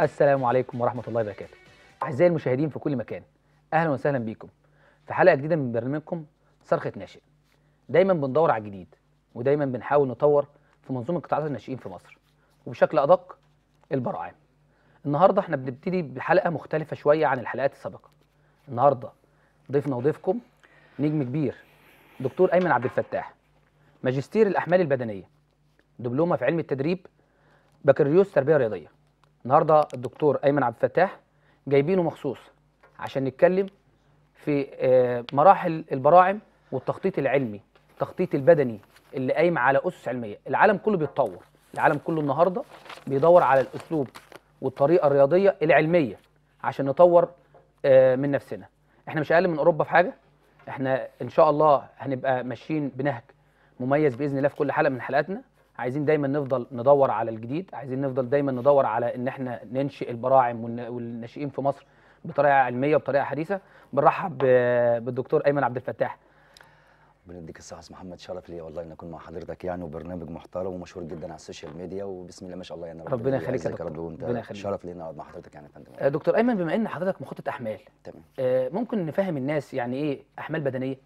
السلام عليكم ورحمة الله وبركاته. أعزائي المشاهدين في كل مكان، أهلا وسهلا بيكم في حلقة جديدة من برنامجكم صرخة ناشئ. دايما بندور على الجديد ودايما بنحاول نطور في منظومة قطاعات الناشئين في مصر وبشكل أدق البراعم. النهارده إحنا بنبتدي بحلقة مختلفة شوية عن الحلقات السابقة. النهارده ضيفنا وضيفكم نجم كبير دكتور أيمن عبد الفتاح ماجستير الأحمال البدنية دبلومة في علم التدريب بكالوريوس تربية رياضية. النهارده الدكتور أيمن عبد الفتاح جايبينه مخصوص عشان نتكلم في آه، مراحل البراعم والتخطيط العلمي التخطيط البدني اللي قايم على أسس علمية. العالم كله بيتطور. العالم كله النهارده بيدور على الأسلوب والطريقة الرياضية العلمية عشان نطور آه، من نفسنا. إحنا مش أقل من أوروبا في حاجة. إحنا إن شاء الله هنبقى ماشيين بنهج مميز بإذن الله في كل حلقة من حلقاتنا. عايزين دايما نفضل ندور على الجديد عايزين نفضل دايما ندور على إن إحنا ننشئ البراعم والن- والناشئين في مصر بطريقة علمية وبطريقة حديثة. بنرحب بالدكتور أيمن عبد الفتاح. يديك الصحة يا محمد شرف لي والله ان أكون مع حضرتك يعني وبرنامج محترم ومشهور جدا على ال social media وبسم الله ما شاء الله يعني ربنا يخليك يا دكتور. ربنا يخليك. شرف لينا أقعد مع حضرتك يعني يا فندم. آه، دكتور أيمن بما إن حضرتك مخطط أحمال تمام. آه، ممكن نفهم الناس يعني إيه أحمال بدنية؟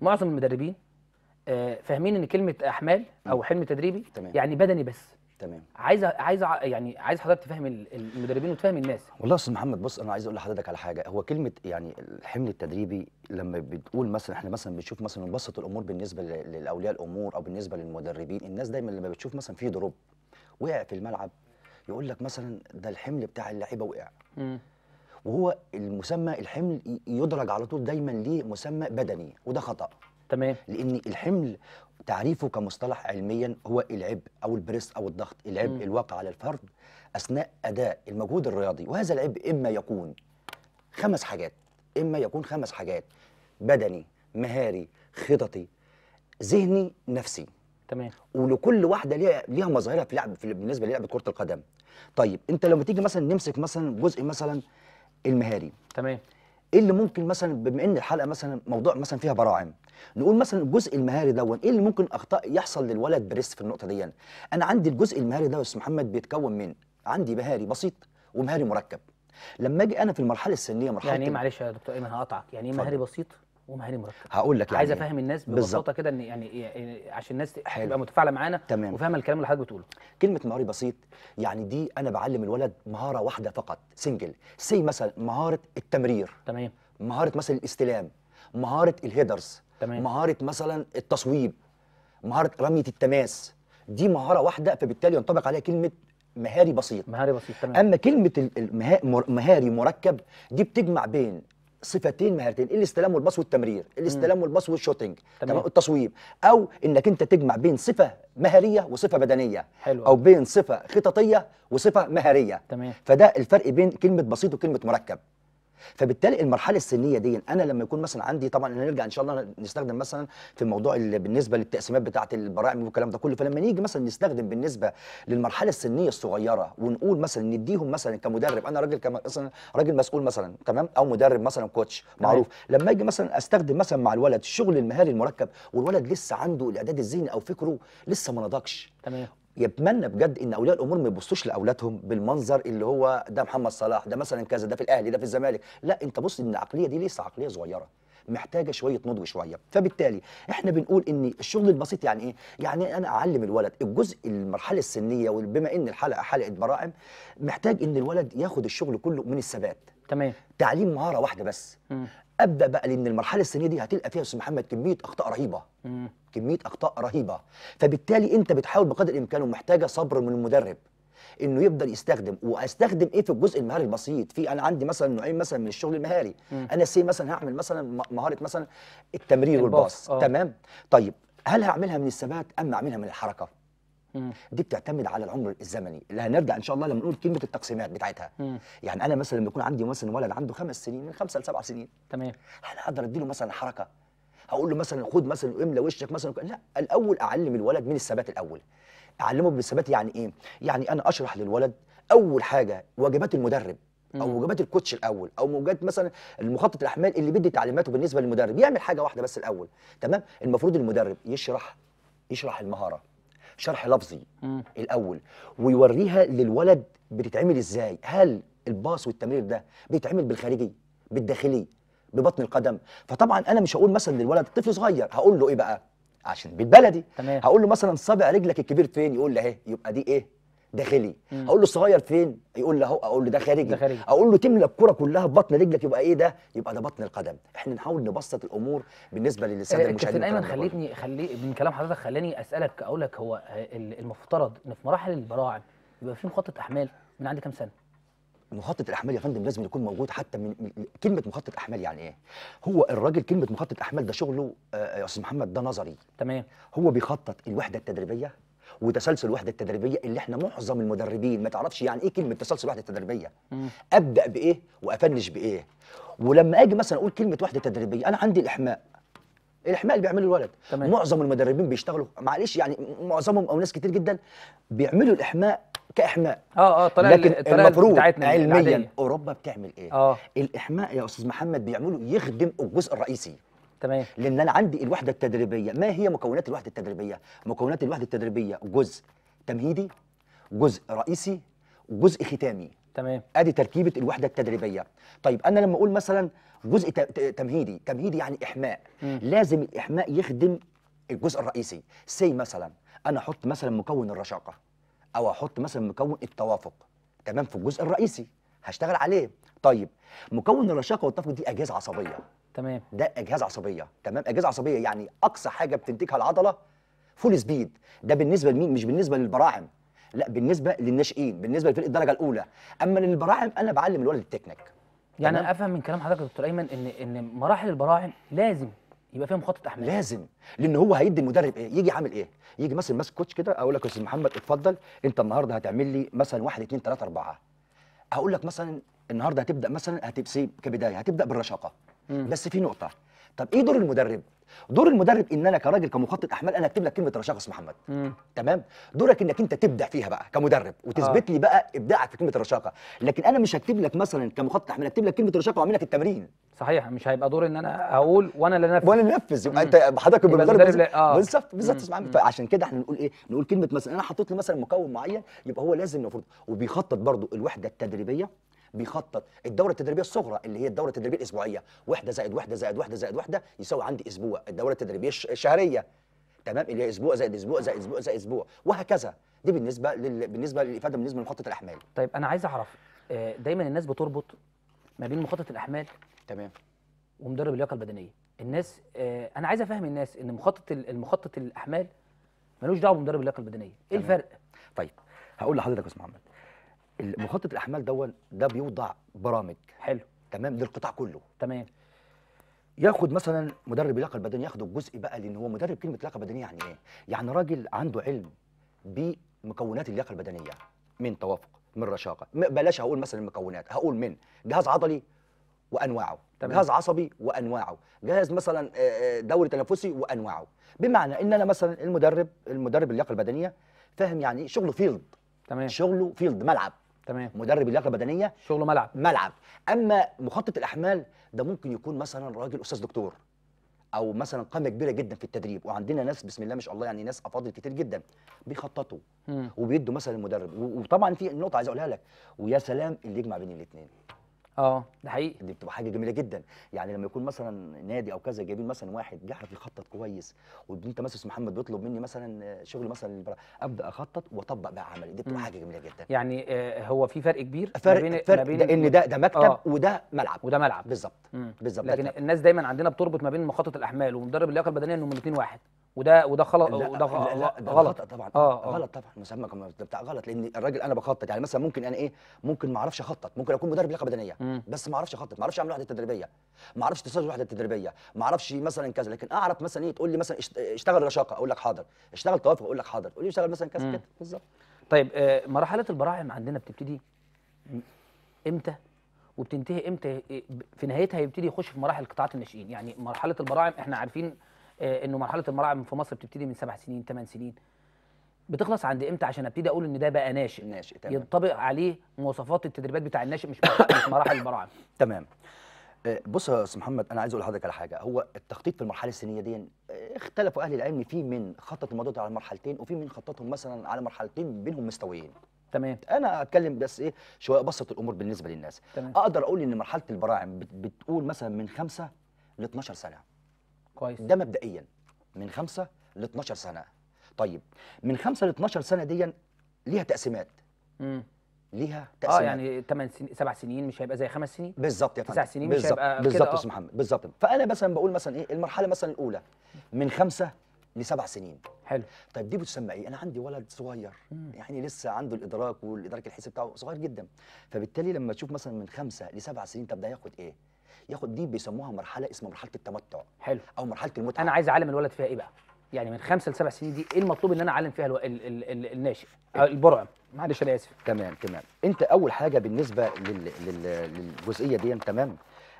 معظم المدربين فاهمين إن كلمة أحمال أو حلم تدريبي تمام. يعني بدني بس. تمام. عايز عايز يعني عايز حضرتك تفهم ال- المدربين وتفهم الناس. والله أستاذ محمد بص أنا عايز أقول لحضرتك على حاجة. هو كلمة يعني الحمل التدريبي لما بتقول مثلا إحنا مثلا بنشوف مثلا نبسط الأمور بالنسبة لاولياء الأمور أو بالنسبة للمدربين الناس دايما لما بتشوف مثلا في دروب وقع في الملعب يقول لك مثلا ده الحمل بتاع اللعيبة وقع. مم. وهو المسمى الحمل يدرج على طول دايما ليه مسمى بدني وده خطأ. تمام. لأن الحمل تعريفه كمصطلح علميا هو العبء أو البريس أو الضغط العبء. الواقع على الفرد أثناء أداء المجهود الرياضي. وهذا العبء إما يكون خمس حاجات إما يكون خمس حاجات بدني مهاري خططي ذهني نفسي. تمام. ولكل واحدة ليها ليها مظاهرها في لعب في بالنسبة للعبه كرة القدم. طيب أنت لما تيجي مثلا نمسك مثلا جزء مثلا المهاري. تمام. إيه اللي ممكن مثلا بما إن الحلقة مثلا موضوع مثلا فيها براعم نقول مثلا الجزء المهاري دون إيه اللي ممكن أخطاء يحصل للولد بريس في النقطة دي أنا عندي الجزء المهاري ده يا أستاذ محمد بيتكون من عندي مهاري بسيط ومهاري مركب. لما أجي أنا في المرحلة السنية مرحلة يعني إيه؟ معلش يا دكتور ايمن هقطعك. يعني إيه. مهاري بسيط؟ ومهاري مركب هقول لك يعني عايز إيه. أفهم الناس. ببساطة كده إن يعني يعني عشان الناس حلو. تبقى متفاعلة معانا تمام. وفاهمة الكلام اللي حضرتك بتقوله كلمة مهاري بسيط يعني دي أنا بعلم الولد مهارة واحدة فقط single say مثلا مهارة التمرير تمام مهارة مثلا الاستلام مهارة ال headers تمام. مهارة مثلا التصويب مهارة رمية التماس دي مهارة واحدة فبالتالي ينطبق عليها كلمة مهاري بسيط مهاري بسيط تمام أما كلمة ال- المها- مر- مهاري مركب دي بتجمع بين صفتين مهارتين الاستلام وال pass والتمرير الاستلام وال pass وال shooting تمام. التصويب. أو إنك أنت تجمع بين صفة مهاريه وصفة بدنية حلو أو. بين صفة خططية وصفة مهاريه تمام. فده الفرق بين كلمة بسيط وكلمة مركب. فبالتالي المرحلة السنية دي أنا لما يكون مثلا عندي طبعا هنرجع إن شاء الله نستخدم مثلا في موضوع بالنسبة للتقسيمات بتاعة البراعم والكلام ده كله فلما نيجي مثلا نستخدم بالنسبة للمرحلة السنية الصغيرة ونقول مثلا نديهم مثلا كمدرب أنا راجل كم مثلا راجل مسؤول مثلا تمام؟ أو مدرب مثلا كوتش معروف. لما أجي مثلا أستخدم مثلا مع الولد الشغل المهاري المركب والولد لسه عنده الإعداد الذهني أو فكره لسه ما نضجش. تمام. يتمنى بجد إن أولياء الأمور ما يبصوش لأولادهم بالمنظر اللي هو ده محمد صلاح ده مثلا كذا ده في الأهلي ده في الزمالك. لا أنت بص إن العقلية دي لسه عقلية صغيرة محتاجة شوية نضج شوية. فبالتالي إحنا بنقول إن الشغل البسيط يعني إيه؟ يعني أنا أعلم الولد الجزء المرحلة السنية وبما إن الحلقة حلقة براعم محتاج إن الولد ياخد الشغل كله من الثبات. تمام. تعليم مهارة واحدة بس. مم. أبدأ بقى لأن المرحلة السنيه دي هتلقى فيها يا أستاذ محمد كمية أخطاء رهيبة. مم. كمية أخطاء رهيبة. فبالتالي أنت بتحاول بقدر الإمكان ومحتاجة صبر من المدرب إنه يفضل يستخدم. واستخدم إيه في الجزء المهاري البسيط؟ في أنا عندي مثلا نوعين مثلا من الشغل المهاري. مم. أنا سي مثلا هعمل مثلا مهارة مثلا التمرير الباص، والباص. آه. تمام؟ طيب هل هعملها من الثبات أم أعملها من الحركة؟ مم. دي بتعتمد على العمر الزمني اللي هنرجع إن شاء الله لما نقول كلمة التقسيمات بتاعتها. مم. يعني أنا مثلا لما يكون عندي مثلا ولد عنده خمس سنين من خمسة لسبع سنين. تمام. أنا أقدر اديله مثلا حركة. هقول له مثلا خد مثلا املى وشك مثلا. لا الأول أعلم الولد من الثبات الأول. أعلمه بالثبات يعني إيه؟ يعني أنا أشرح للولد أول حاجة واجبات المدرب أو. واجبات الكوتش الأول أو واجبات مثلا المخطط الأحمال اللي بيدي تعليماته بالنسبة للمدرب. يعمل حاجة واحدة بس الأول. تمام؟ المفروض المدرب يشرح يشرح المهارة. شرح لفظي مم. الأول ويوريها للولد بتتعمل إزاي. هل الباص والتمرير ده بيتعمل بالخارجي بالداخلي ببطن القدم؟ فطبعا أنا مش هقول مثلا للولد طفل صغير هقول له إيه بقى؟ عشان بالبلدي تمام. هقول له مثلا صابع رجلك الكبير فين؟ يقول لي أهي يبقى دي إيه؟ داخلي مم. أقول له الصغير فين يقول لي اهو أقول له ده خارجي ده خارجي. أقول له تملى الكرة كلها ببطن رجلك يبقى إيه ده يبقى ده بطن القدم إحنا نحاول نبسط الأمور بالنسبة للسادة آه، المشاهدين كابتن أيمن. خليتني خلي من كلام حضرتك خلاني أسألك أقول لك هو ال- المفترض إن في مراحل البراعم يبقى في مخطط أحمال من عند كام سنة؟ مخطط الأحمال يا فندم لازم يكون موجود حتى من من- كلمة مخطط أحمال يعني إيه هو الراجل كلمة مخطط أحمال ده شغله آه، يا أستاذ محمد ده نظري تمام هو بيخطط الوحدة التدريبية وتسلسل الوحدة التدريبية اللي إحنا معظم المدربين ما تعرفش يعني إيه كلمة تسلسل الوحدة التدريبية. مم. أبدأ بإيه وأفنش بإيه. ولما أجي مثلا أقول كلمة وحدة تدريبية أنا عندي الإحماء. الإحماء اللي بيعمله الولد. تمام. معظم المدربين بيشتغلوا. معلش يعني معظمهم أو ناس كتير جدا بيعملوا الإحماء كإحماء. آه آه الطريقة لكن الطريقة المفروض بتاعتنا علميا العادية. أوروبا بتعمل إيه؟ آه. الإحماء يا أستاذ محمد بيعملوا يخدم الجزء الرئيسي. تمام. لأن أنا عندي الوحدة التدريبية. ما هي مكونات الوحدة التدريبية؟ مكونات الوحدة التدريبية جزء تمهيدي جزء رئيسي جزء ختامي. تمام. أدي تركيبة الوحدة التدريبية. طيب أنا لما أقول مثلا جزء تمهيدي تمهيدي يعني إحماء. مم. لازم الإحماء يخدم الجزء الرئيسي. say مثلا أنا أحط مثلا مكون الرشاقة أو أحط مثلا مكون التوافق. تمام في الجزء الرئيسي. هشتغل عليه. طيب مكون الرشاقة والتوافق دي أجهزة عصبية. تمام. ده أجهزة عصبية تمام؟ أجهزة عصبية يعني أقصى حاجة بتنتجها العضلة full speed ده بالنسبة لمين؟ مش بالنسبة للبراعم. لا بالنسبة للناشئين بالنسبة لفريق الدرجة الأولى. أما للبراعم أنا بعلم الولد التكنيك. يعني تمام؟ أفهم من كلام حضرتك يا دكتور أيمن إن إن مراحل البراعم لازم يبقى فيها مخطط أحمال. لازم. لأن هو هيدي المدرب إيه؟ يجي عامل إيه؟ يجي مثلا ماسك كوتش كده أقول لك يا أستاذ محمد اتفضل أنت النهارده هتعمل لي مثلا 1 2 3 4 هقول لك مثلا النهارده هتبدأ مثلا هتبسي كبداية هتبدأ بالرشاقة. مم. بس في نقطة. طب إيه دور المدرب؟ دور المدرب إن أنا كراجل كمخطط أحمال أنا أكتب لك كلمة أستاذ محمد. مم. تمام؟ دورك إنك أنت تبدع فيها بقى كمدرب وتثبت لي بقى إبداعك في كلمة الرشاقة. لكن أنا مش هكتب لك مثلا كمخطط أحمال أكتب لك كلمة رشاقة وأعمل لك التمرين. صحيح مش هيبقى دور إن أنا أقول وأنا اللي أنفذ. وأنا ننفذ يبقى مم. أنت حضرتك يبقى المدرب آه. بالظبط مم. فعشان كده إحنا نقول إيه؟ نقول كلمة مثلا. أنا حطيت له مثلا مكون معين يبقى هو لازم المفروض وبيخطط برضو الوحدة التدريبية بيخطط الدورة التدريبية الصغرى اللي هي الدورة التدريبية الأسبوعية. واحدة زائد واحدة زائد واحدة زائد واحدة يساوي عندي أسبوع. الدورة التدريبية الش- الشهرية. تمام؟ اللي هي أسبوع زائد أسبوع زائد أسبوع زائد أسبوع. وهكذا. دي بالنسبة لل... بالنسبة للافاده بالنسبة لمخطط الأحمال. طيب أنا عايز أعرف آه، دايما الناس بتربط ما بين مخطط الأحمال تمام. ومدرب اللياقة البدنية. الناس آه، أنا عايز أفهم الناس إن مخطط ال- المخطط الأحمال ملوش دعوة بمدرب اللياقة البدنية. إيه. الفرق؟ طيب هقول لحضرتك يا أستاذ محمد. مخطط الأحمال دون ده بيوضع برامج. حلو. تمام؟ للقطاع كله. تمام. ياخد مثلا مدرب اللياقه البدنيه ياخد الجزء بقى لأن هو مدرب كلمة لياقه بدنيه يعني إيه؟ يعني راجل عنده علم بمكونات اللياقة البدنية من توافق من رشاقة. بلاش هقول مثلا المكونات هقول من. جهاز عضلي وأنواعه. تمام. جهاز عصبي وأنواعه. جهاز مثلا دوري تنفسي وأنواعه. بمعنى إن أنا مثلا المدرب المدرب اللياقة البدنية فاهم يعني إيه؟ شغله field. تمام. شغله field ملعب. تمام. مدرب اللياقة البدنية. شغله ملعب. ملعب. أما مخطط الأحمال ده ممكن يكون مثلا راجل أستاذ دكتور أو مثلا قامة كبيرة جدا في التدريب. وعندنا ناس بسم الله ما شاء الله يعني ناس أفاضل كتير جدا بيخططوا. وبيدوا مثلا المدرب. وطبعا في نقطة عايز أقولها لك. ويا سلام اللي يجمع بين الاثنين آه ده حقيقي. دي بتبقى حاجة جميلة جدا. يعني لما يكون مثلا نادي أو كذا جايبين مثلا واحد بيعرف يخطط كويس وانت مثلا محمد بيطلب مني مثلا شغل مثلا أبدأ أخطط وأطبق بقى عملي. دي بتبقى. حاجة جميلة جدا. يعني آه، هو في فرق كبير ما فرق بين فرق ما بين ده إن ده ده مكتب آه. وده ملعب. وده ملعب. بالظبط. بالظبط. لكن. الناس دايما عندنا بتربط ما بين مخطط الأحمال ومدرب اللياقة البدنية انهم الاثنين واحد. وده وده خلط لا وده لا لا ده غلط. طبعا. آه، آه. غلط طبعا. مسمى بتاع غلط لأن الراجل أنا بخطط. يعني مثلا ممكن أنا إيه ممكن ما أعرفش أخطط. ممكن أكون مدرب لياقه بدنية. مم. بس ما أعرفش أخطط. ما أعرفش أعمل وحده تدريبية. ما أعرفش تسجل وحده تدريبية. ما أعرفش مثلا كذا. لكن أعرف مثلا إيه تقول لي مثلا اشت- اشتغل رشاقة أقول لك حاضر. اشتغل توافق أقول لك حاضر. تقول لي اشتغل مثلا كذا. كده بالظبط. طيب آه، مرحلة البراعم عندنا بتبتدي إمتى؟ وبتنتهي إمتى؟ إيه، في نهايتها يبتدي يخش في مراحل قطاعات الناشئين. يعني مرحلة البراعم إحنا عارفين إنه مرحلة البراعم في مصر بتبتدي من سبع سنين ثمان سنين. بتخلص عند إمتى؟ عشان أبتدي أقول إن ده بقى ناشئ. ناشئ تمام. ينطبق عليه مواصفات التدريبات بتاع الناشئ مش مراحل البراعم تمام. آه، بص يا أستاذ محمد أنا عايز أقول لحضرتك على حاجة. هو التخطيط في المرحلة السنية دي آه، اختلفوا أهل العلم في من خطط الموضوع ده على مرحلتين وفي من خططهم مثلا على مرحلتين بينهم مستويين. تمام. أنا اتكلم بس إيه شوية ابسط الأمور بالنسبة للناس. تمام. أقدر أقول إن مرحلة البراعم بت- بتقول مثلا من خمسة ل 12 سنة. كويس. ده مبدئيا من خمسة ل 12 سنة. طيب من خمسة ل 12 سنة دي ليها تقسيمات. مم. ليها آه تقسيمات. يعني 8 سنين 7 سنين مش هيبقى زي خمس سنين؟ بالظبط يا فندم. سنين مش هيبقى كده، بالظبط يا آه. أستاذ محمد. بالظبط. فأنا مثلا بقول مثلا إيه المرحلة مثلا الأولى. من خمسة لسبع سنين. حلو. طيب دي بتسمى إيه؟ أنا عندي ولد صغير. مم. يعني لسه عنده الإدراك والإدراك الحسي بتاعه صغير جدا. فبالتالي لما تشوف مثلا من خمسة لسبع سنين طب ده ياخد إيه؟ ياخد دي بيسموها مرحلة اسمها مرحلة التمتع حلو. أو مرحلة المتعة. أنا عايز أعلم الولد فيها إيه بقى؟ يعني من خمسة لسبع سنين دي إيه المطلوب إن أنا أعلم فيها ألو... ال... ال... ال... الناشئ؟ أو البرعم معلش أنا آسف. تمام تمام. أنت أول حاجة بالنسبة لل... لل... للجزئية دي تمام؟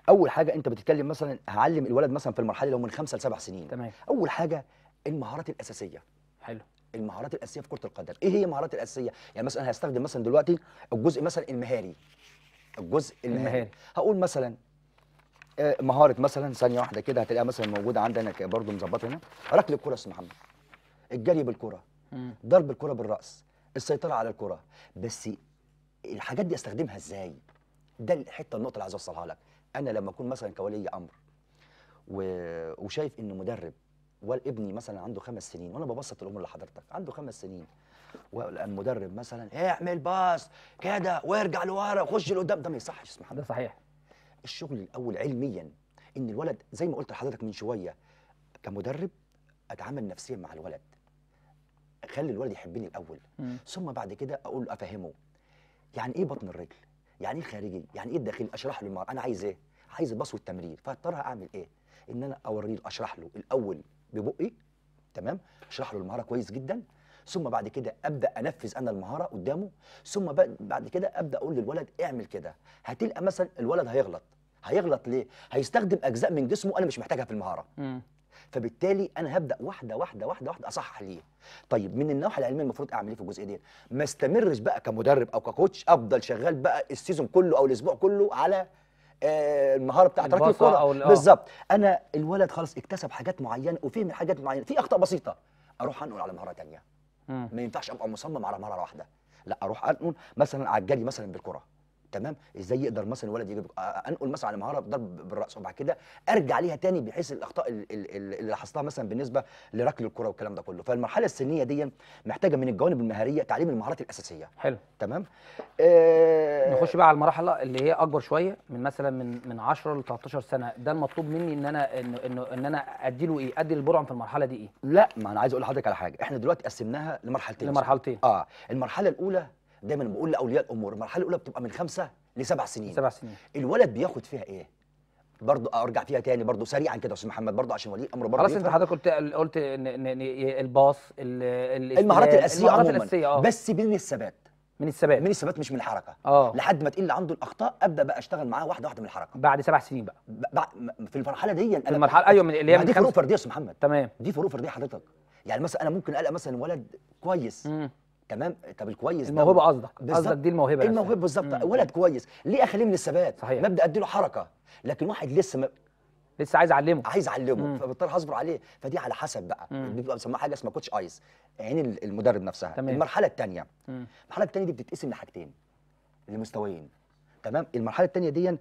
أول حاجة أنت بتتكلم مثلا هعلم الولد مثلا في المرحلة لو من خمسة لسبع سنين. تمام. أول حاجة المهارات الأساسية. حلو. المهارات الأساسية في كرة القدم. إيه هي المهارات الأساسية؟ يعني مثلا هستخدم مثلا دلوقتي الجزء مثلا المهاري. الجزء المهاري, المهاري. هقول مثلا آه، مهارة مثلا ثانية واحدة كده هتلاقيها مثلا موجودة عندنا برضو مظبطه هنا. ركل الكرة يا أستاذ محمد. الجري بالكرة. ضرب الكرة بالرأس السيطرة على الكرة. بس الحاجات دي أستخدمها إزاي؟ ده الحتة النقطة اللي عايز أوصلها لك. أنا لما أكون مثلا كولي أمر و... وشايف إن مدرب والابني مثلا عنده خمس سنين وأنا ببسط الأمور لحضرتك عنده خمس سنين. والمدرب مثلا اعمل باص كده وارجع لورا خش لقدام. ده ما يصحش محمد. ده صحيح. الشغل الأول علميا إن الولد زي ما قلت لحضرتك من شوية كمدرب أتعامل نفسيا مع الولد. خلي الولد يحبني الأول. مم. ثم بعد كده أقول له أفهمه. يعني إيه بطن الرجل؟ يعني إيه الخارجي يعني إيه الداخلي؟ أشرح له المهاره أنا عايز إيه؟ عايز الباص والتمرير فاضطر أعمل إيه؟ إن أنا أوريه أشرح له الأول ببقي. تمام؟ أشرح له المهارة كويس جدا. ثم بعد كده أبدأ أنفذ أنا المهارة قدامه. ثم بعد كده أبدأ أقول للولد اعمل كده. هتلقى مثلا الولد هيغلط. هيغلط ليه؟ هيستخدم أجزاء من جسمه أنا مش محتاجها في المهارة. مم. فبالتالي أنا هبدأ واحدة واحدة واحدة واحدة أصحح ليه؟ طيب من الناحيه العلمية المفروض أعمل إيه في الجزئيه دي؟ ما استمرش بقى كمدرب أو ك coach أفضل شغال بقى ال season كله أو الأسبوع كله على آه، المهارة بتاعت ركله الباصة الكره أو ال- آه. بالظبط. أنا الولد خلاص اكتسب حاجات معينة وفهم حاجات معينة في أخطاء بسيطة. أروح أنقل على مهارة تانية. مم. ما ينفعش أبقى مصمم على مهارة واحدة. لا أروح أنقل مثلا على الجري مثلا بالكرة. تمام إزاي يقدر مثلا الولد يجيب آه، أنقل مثلا على مهارة ضرب بالرأس وبعد كده أرجع ليها تاني بحيث الأخطاء ال- ال- ال- اللي لاحظتها مثلا بالنسبة لركل الكرة والكلام ده كله. فالمرحلة السنية دي محتاجة من الجوانب المهارية تعليم المهارات الأساسية. حلو. تمام؟ آه نخش بقى على المرحلة اللي هي أكبر شوية من مثلا من من 10 ل 13 سنة. ده المطلوب مني إن أنا انه إن أنا ادي له إيه؟ أدي للبرعم في المرحلة دي إيه؟ لا ما أنا عايز أقول لحضرتك على حاجة. إحنا دلوقتي قسمناها لمرحلتين. لمرحلتين. آه المرحلة الأولى دايما بقول لأولياء الأمور المرحلة الأولى بتبقى من خمسة لسبع سنين. سبع سنين. الولد بياخد فيها إيه؟ برضه أرجع فيها تاني برضه سريعا كده يا أستاذ محمد برضه عشان ولي الأمر برضه خلاص أنت. حضرتك قلت قلت ان الباص ال- المهارات الأساسية المهارات الأساسية آه. بس من الثبات. من الثبات. من الثبات مش من الحركة. آه. لحد ما تقل عنده الأخطاء أبدأ بقى أشتغل معاه واحدة واحدة من الحركة. بعد سبع سنين بقى. ب- بع- م- في المرحلة دي في المرحله أيوه من اللي هي دي فروق فردية يا أستاذ محمد. تمام. دي فروق فردية حضرتك. يعني مثلا أنا ممكن الاقي مثلا ولد كويس مم. تمام طب الكويس الموهبة قصدك. قصدك دي الموهبة. الموهبة بالظبط. ولد كويس ليه أخليه من الثبات صحيح. مبدا اديله حركة لكن واحد لسه ما لسه عايز أعلمه عايز أعلمه مم. فبضطر اصبر عليه فدي على حسب بقى. بيبقى بيسموها حاجة اسمها كوتش ايز عين ال- المدرب نفسها تمام. المرحلة الثانية. المرحلة الثانية دي بتتقسم لحاجتين لمستويين تمام المرحلة الثانية دي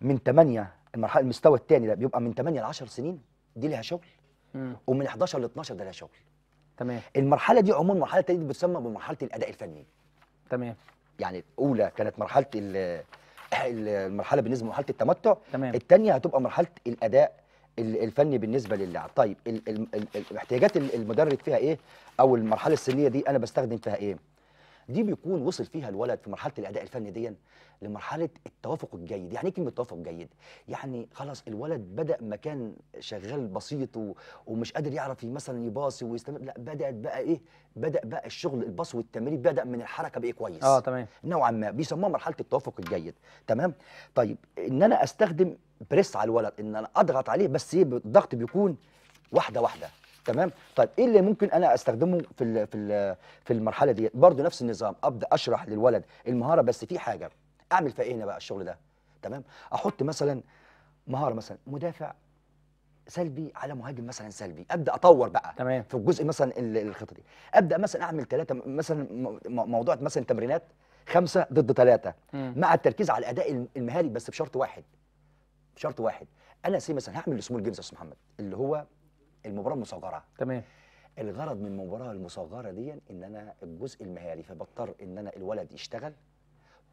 من 8 المرحله المستوى الثاني ده بيبقى من 8 ل 10 سنين دي ليها شغل مم. ومن 11 ل 12 ده ليها شغل تمام. المرحلة دي عموما المرحله دي بتسمى بمرحلة الأداء الفني. تمام. يعني الأولى كانت مرحلة ال- ال- المرحلة بالنسبة لمرحلة التمتع. تمام. الثانية هتبقى مرحلة الأداء ال- الفني بالنسبة للاعب. طيب ال- ال- ال- ال- احتياجات ال- المدرب فيها إيه؟ أو المرحلة السنية دي أنا بستخدم فيها إيه؟ دي بيكون وصل فيها الولد في مرحلة الأداء الفني دي لمرحلة التوافق الجيد. يعني إيه كلمة توافق جيد؟ يعني خلاص الولد بدأ مكان شغال بسيط و... ومش قادر يعرف مثلا يباصي ويستمر. لا بدأت بقى إيه؟ بدأ بقى الشغل الباص والتمرير بدأ من الحركة بقى كويس. آه تمام. نوعا ما. بيسموها مرحلة التوافق الجيد. تمام؟ طيب إن أنا أستخدم بريس على الولد إن أنا أضغط عليه بس إيه؟ الضغط بيكون واحدة واحدة. تمام؟ طيب إيه اللي ممكن أنا أستخدمه في ال في ال في المرحلة دي برضو نفس النظام أبدأ أشرح للولد المهارة بس في حاجة. أعمل فيها إيه هنا بقى الشغل ده؟ تمام؟ أحط مثلا مهارة مثلا مدافع سلبي على مهاجم مثلا سلبي. أبدأ أطور بقى تمام. في الجزء مثلا ال- الخطة دي. أبدأ مثلا أعمل ثلاثة مثلا موضوع مثلا تمرينات خمسة ضد ثلاثة مم. مع التركيز على الأداء الم- المهاري بس بشرط واحد. بشرط واحد. أنا say مثلا هعمل ال small games يا أستاذ محمد اللي هو المباراة المصغرة. تمام. الغرض من المباراة المصغرة دي إن أنا الجزء المهاري فبضطر إن أنا الولد يشتغل.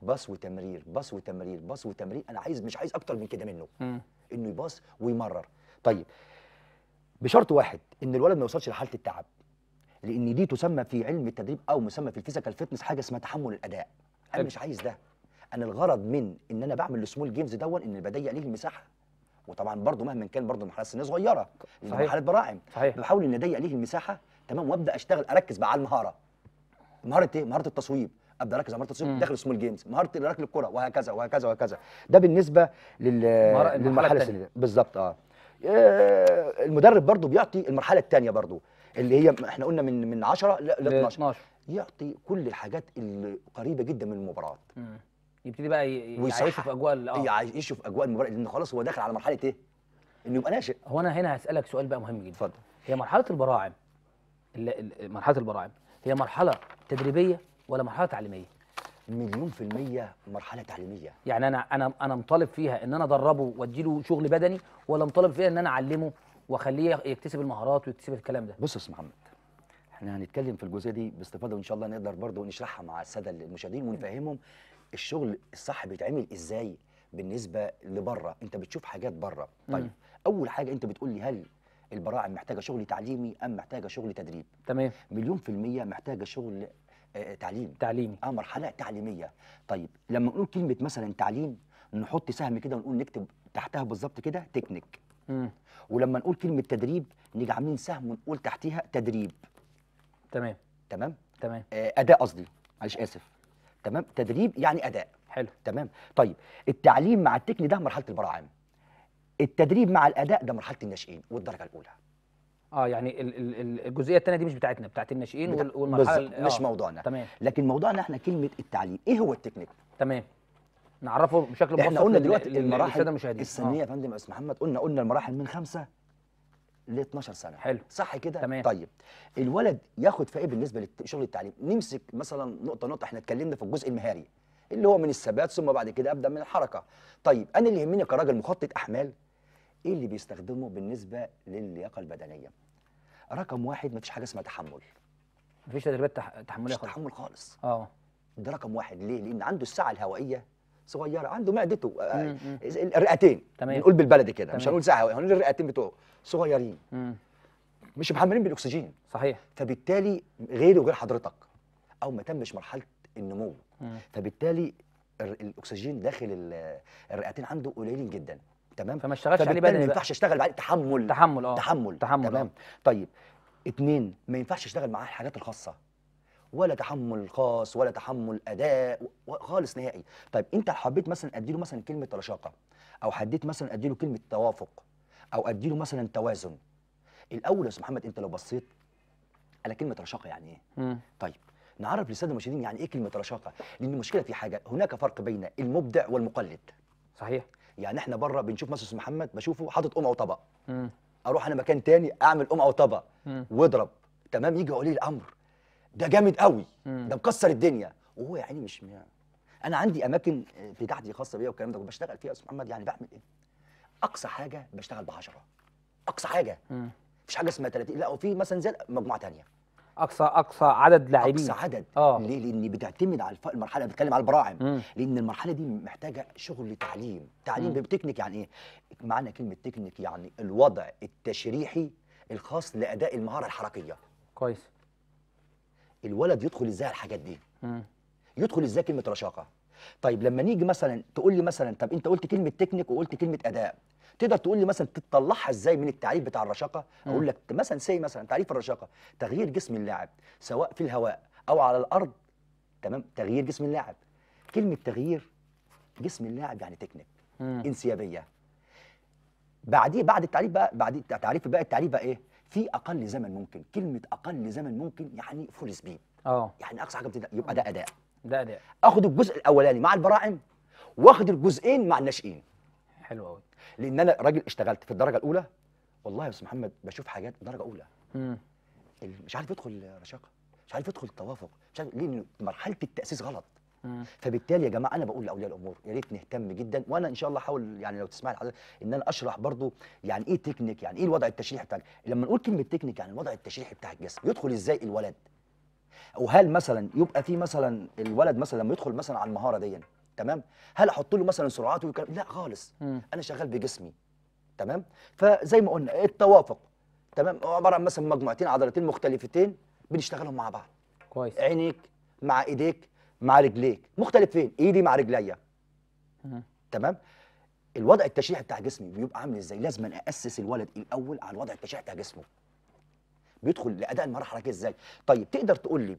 pass وتمرير pass وتمرير pass وتمرير. أنا عايز مش عايز أكتر من كده منه. مم. إنه يباص ويمرر. طيب بشرط واحد إن الولد ما يوصلش لحالة التعب. لأن دي تسمى في علم التدريب أو مسمى في ال physical fitness حاجة اسمها تحمل الأداء. أنا. مش عايز ده. أنا الغرض من إن أنا بعمل ال small games دون إن بضيق ليه المساحة. وطبعا برضه مهما كان برضه المرحله السنيه صغيرة صحيح. مرحله براعم صحيح. بحاول إن اضيق ليه المساحة تمام وأبدأ أشتغل أركز بقى على المهارة. مهارة إيه؟ مهارة التصويب. أبدأ أركز على مهارة التصويب. داخل ال small games مهارة ركل الكره وهكذا وهكذا وهكذا. ده بالنسبة لل للمرحلة. السنيه بالظبط آه. آه، المدرب برضو بيعطي المرحلة الثانية برضو اللي هي إحنا قلنا من من 10 ل ل 12 12 يعطي كل الحاجات اللي قريبة جدا من المباراة. يبتدي بقى ي- ويصحح. يعيشه في أجواء آه. يعيشه في أجواء المباراه لأن خلاص هو داخل على مرحلة إيه؟ إنه يبقى ناشئ. هو أنا هنا هسألك سؤال بقى مهم جدا. اتفضل. هي مرحلة البراعم ال- ال- مرحلة البراعم هي مرحلة تدريبية ولا مرحلة تعليمية؟ مليون في المية مرحلة تعليمية. يعني أنا أنا أنا مطالب فيها إن أنا أدربه وأديله شغل بدني ولا مطالب فيها إن أنا أعلمه وأخليه يكتسب المهارات ويكتسب الكلام ده؟ بص يا محمد إحنا هنتكلم في الجزئية دي باستفاضة وإن شاء الله نقدر برضو نشرحها مع السادة المشاهدين ونفهمهم الشغل الصح بيتعمل إزاي بالنسبة لبره أنت بتشوف حاجات بره طيب مم. أول حاجة أنت بتقول لي هل البراعم محتاجة شغل تعليمي أم محتاجة شغل تدريب؟ تمام. مليون في المية محتاجة شغل آه تعليم. تعليمي. آه مرحلة تعليمية. طيب لما نقول كلمة مثلا تعليم نحط سهم كده ونقول نكتب تحتها بالظبط كده تكنيك. امم ولما نقول كلمة تدريب نيجي عاملين سهم ونقول تحتيها تدريب. تمام. تمام؟ تمام. آه، اداء قصدي معلش آسف. تمام؟ تدريب يعني أداء. حلو. تمام؟ طيب التعليم مع التكني ده مرحلة البراعم. التدريب مع الأداء ده مرحلة الناشئين والدرجة الأولى. آه يعني ال- ال- ال- الجزئية الثانية دي مش بتاعتنا بتاعت الناشئين بتاع- وال- والمرحلة ال- مش آه. موضوعنا. تمام. لكن موضوعنا إحنا كلمة التعليم. إيه هو التكنيك؟ تمام. نعرفه بشكل مبسط إحنا قلنا دلوقتي المراحل السنية يا فندم يا أستاذ محمد قلنا قلنا المراحل من خمسة ل 12 سنة. حلو. صح كده؟ تمام. طيب الولد ياخد في إيه بالنسبة لشغل التعليم. نمسك مثلا نقطة نقطة إحنا اتكلمنا في الجزء المهاري اللي هو من الثبات ثم بعد كده أبدأ من الحركة. طيب أنا اللي يهمني كراجل مخطط أحمال إيه اللي بيستخدمه بالنسبة للياقة البدنية؟ رقم واحد مفيش حاجة اسمها تحمل. مفيش تدريبات تح- تحملية خالص. تحمل خالص. آه. ده رقم واحد. ليه؟ لأن عنده السعه الهوائية صغيرة عنده معدته آه، مم، مم. الرئتين. تمام. بنقول بالبلدي كده مش. هنقول هوائيه هنقول الرئتين بتوعه صغيرين. امم مش محملين بالأكسجين. صحيح. فبالتالي غيري وغير حضرتك أو ما تمش مرحلة النمو. مم. فبالتالي الأكسجين داخل ال- الرئتين عنده قليلين جدا. تمام؟ فما اشتغلش عليه بدني ما ينفعش اشتغل عليه تحمل. تحمل آه. تحمل. تحمل تمام؟ آه. طيب اتنين ما ينفعش اشتغل معاه الحاجات الخاصة. ولا تحمل خاص ولا تحمل أداء خالص نهائي. طيب أنت حبيت مثلا أديله مثلا كلمة رشاقه أو حديت مثلا أديله كلمة توافق أو أديله مثلا توازن الأول يا أستاذ محمد أنت لو بصيت على كلمة رشاقه يعني إيه؟ مم. طيب نعرف للسادة المشاهدين يعني إيه كلمة رشاقه لأن المشكلة في حاجة هناك فرق بين المبدع والمقلد. صحيح. يعني إحنا بره بنشوف مثلا أستاذ محمد بشوفه حاطط قمع وطبق. أروح أنا مكان تاني أعمل قمع وطبق. واضرب. تمام؟ يجي ولي الأمر. ده جامد قوي. ده مكسر الدنيا. وهو يا عيني مش م... أنا عندي أماكن بتاعتي خاصة بيا والكلام ده وبشتغل فيها يا أستاذ محمد يعني بعمل إيه؟ أقصى حاجة بشتغل ب 10 أقصى حاجة. مفيش حاجة اسمها 30 لا وفي مثلا زي مجموعة تانية. أقصى أقصى عدد لاعبين. أقصى عدد. آه. ليه؟ لأن بتعتمد على. المرحلة بتكلم على البراعم. مم. لأن المرحلة دي محتاجة شغل تعليم. تعليم. بتكنيك يعني إيه؟ معنى كلمة تكنيك يعني الوضع التشريحي الخاص لأداء المهارة الحركية. كويس. الولد يدخل إزاي على الحاجات دي؟ مم. يدخل إزاي كلمة رشاقة؟ طيب لما نيجي مثلا تقول لي مثلا طب أنت قلت كلمة تكنيك وقلت كلمة اداء تقدر تقول لي مثلا تطلعها إزاي من التعريف بتاع الرشاقة؟ أقول. لك مثلا say مثلا تعريف الرشاقة تغيير جسم اللاعب سواء في الهواء أو على الأرض. تمام؟ تغيير جسم اللاعب. كلمة تغيير جسم اللاعب يعني تكنيك. انسيابية. بعديه بعد التعريف بقى بعد التعريف بقى التعريف بقى إيه؟ في أقل زمن ممكن. كلمة أقل زمن ممكن يعني full speed آه. يعني أقصى حاجة بتبدأ يبقى ده أداء. ده أداء. آخد الجزء الأولاني مع البراعم واخد الجزئين مع الناشئين. حلو قوي لأن أنا راجل اشتغلت في الدرجة الأولى والله يا أستاذ محمد بشوف حاجات درجه اولى مم. ال- مش عارف يدخل رشاقة مش عارف يدخل توافق مش عارف ليه مرحلة التأسيس غلط. مم. فبالتالي يا جماعة أنا بقول لأولياء الأمور يا ريت نهتم جدا. وأنا إن شاء الله احاول يعني لو تسمعني حضرتك إن أنا أشرح برضو يعني إيه تكنيك يعني إيه الوضع التشريحي بتاع لما نقول كلمة تكنيك يعني الوضع التشريحي بتاع الجسم يدخل إزاي الولد؟ وهل مثلا يبقى في مثلا الولد مثلا لما يدخل مثلا على المهارة دي تمام؟ هل أحط له مثلا سرعات لا خالص. مم. أنا شغال بجسمي تمام؟ فزي ما قلنا التوافق تمام؟ عبارة عن مثلا مجموعتين عضلتين مختلفتين بنشتغلهم مع بعض. كويس. عينيك مع إيديك مع رجليك. مختلفين ايدي مع رجليا. تمام؟ الوضع التشريحي بتاع جسمي بيبقى عامل إزاي؟ لازم أسس الولد الأول على الوضع التشريحي بتاع جسمه. بيدخل لأداء المراحل الحركيه إزاي؟ طيب تقدر تقول لي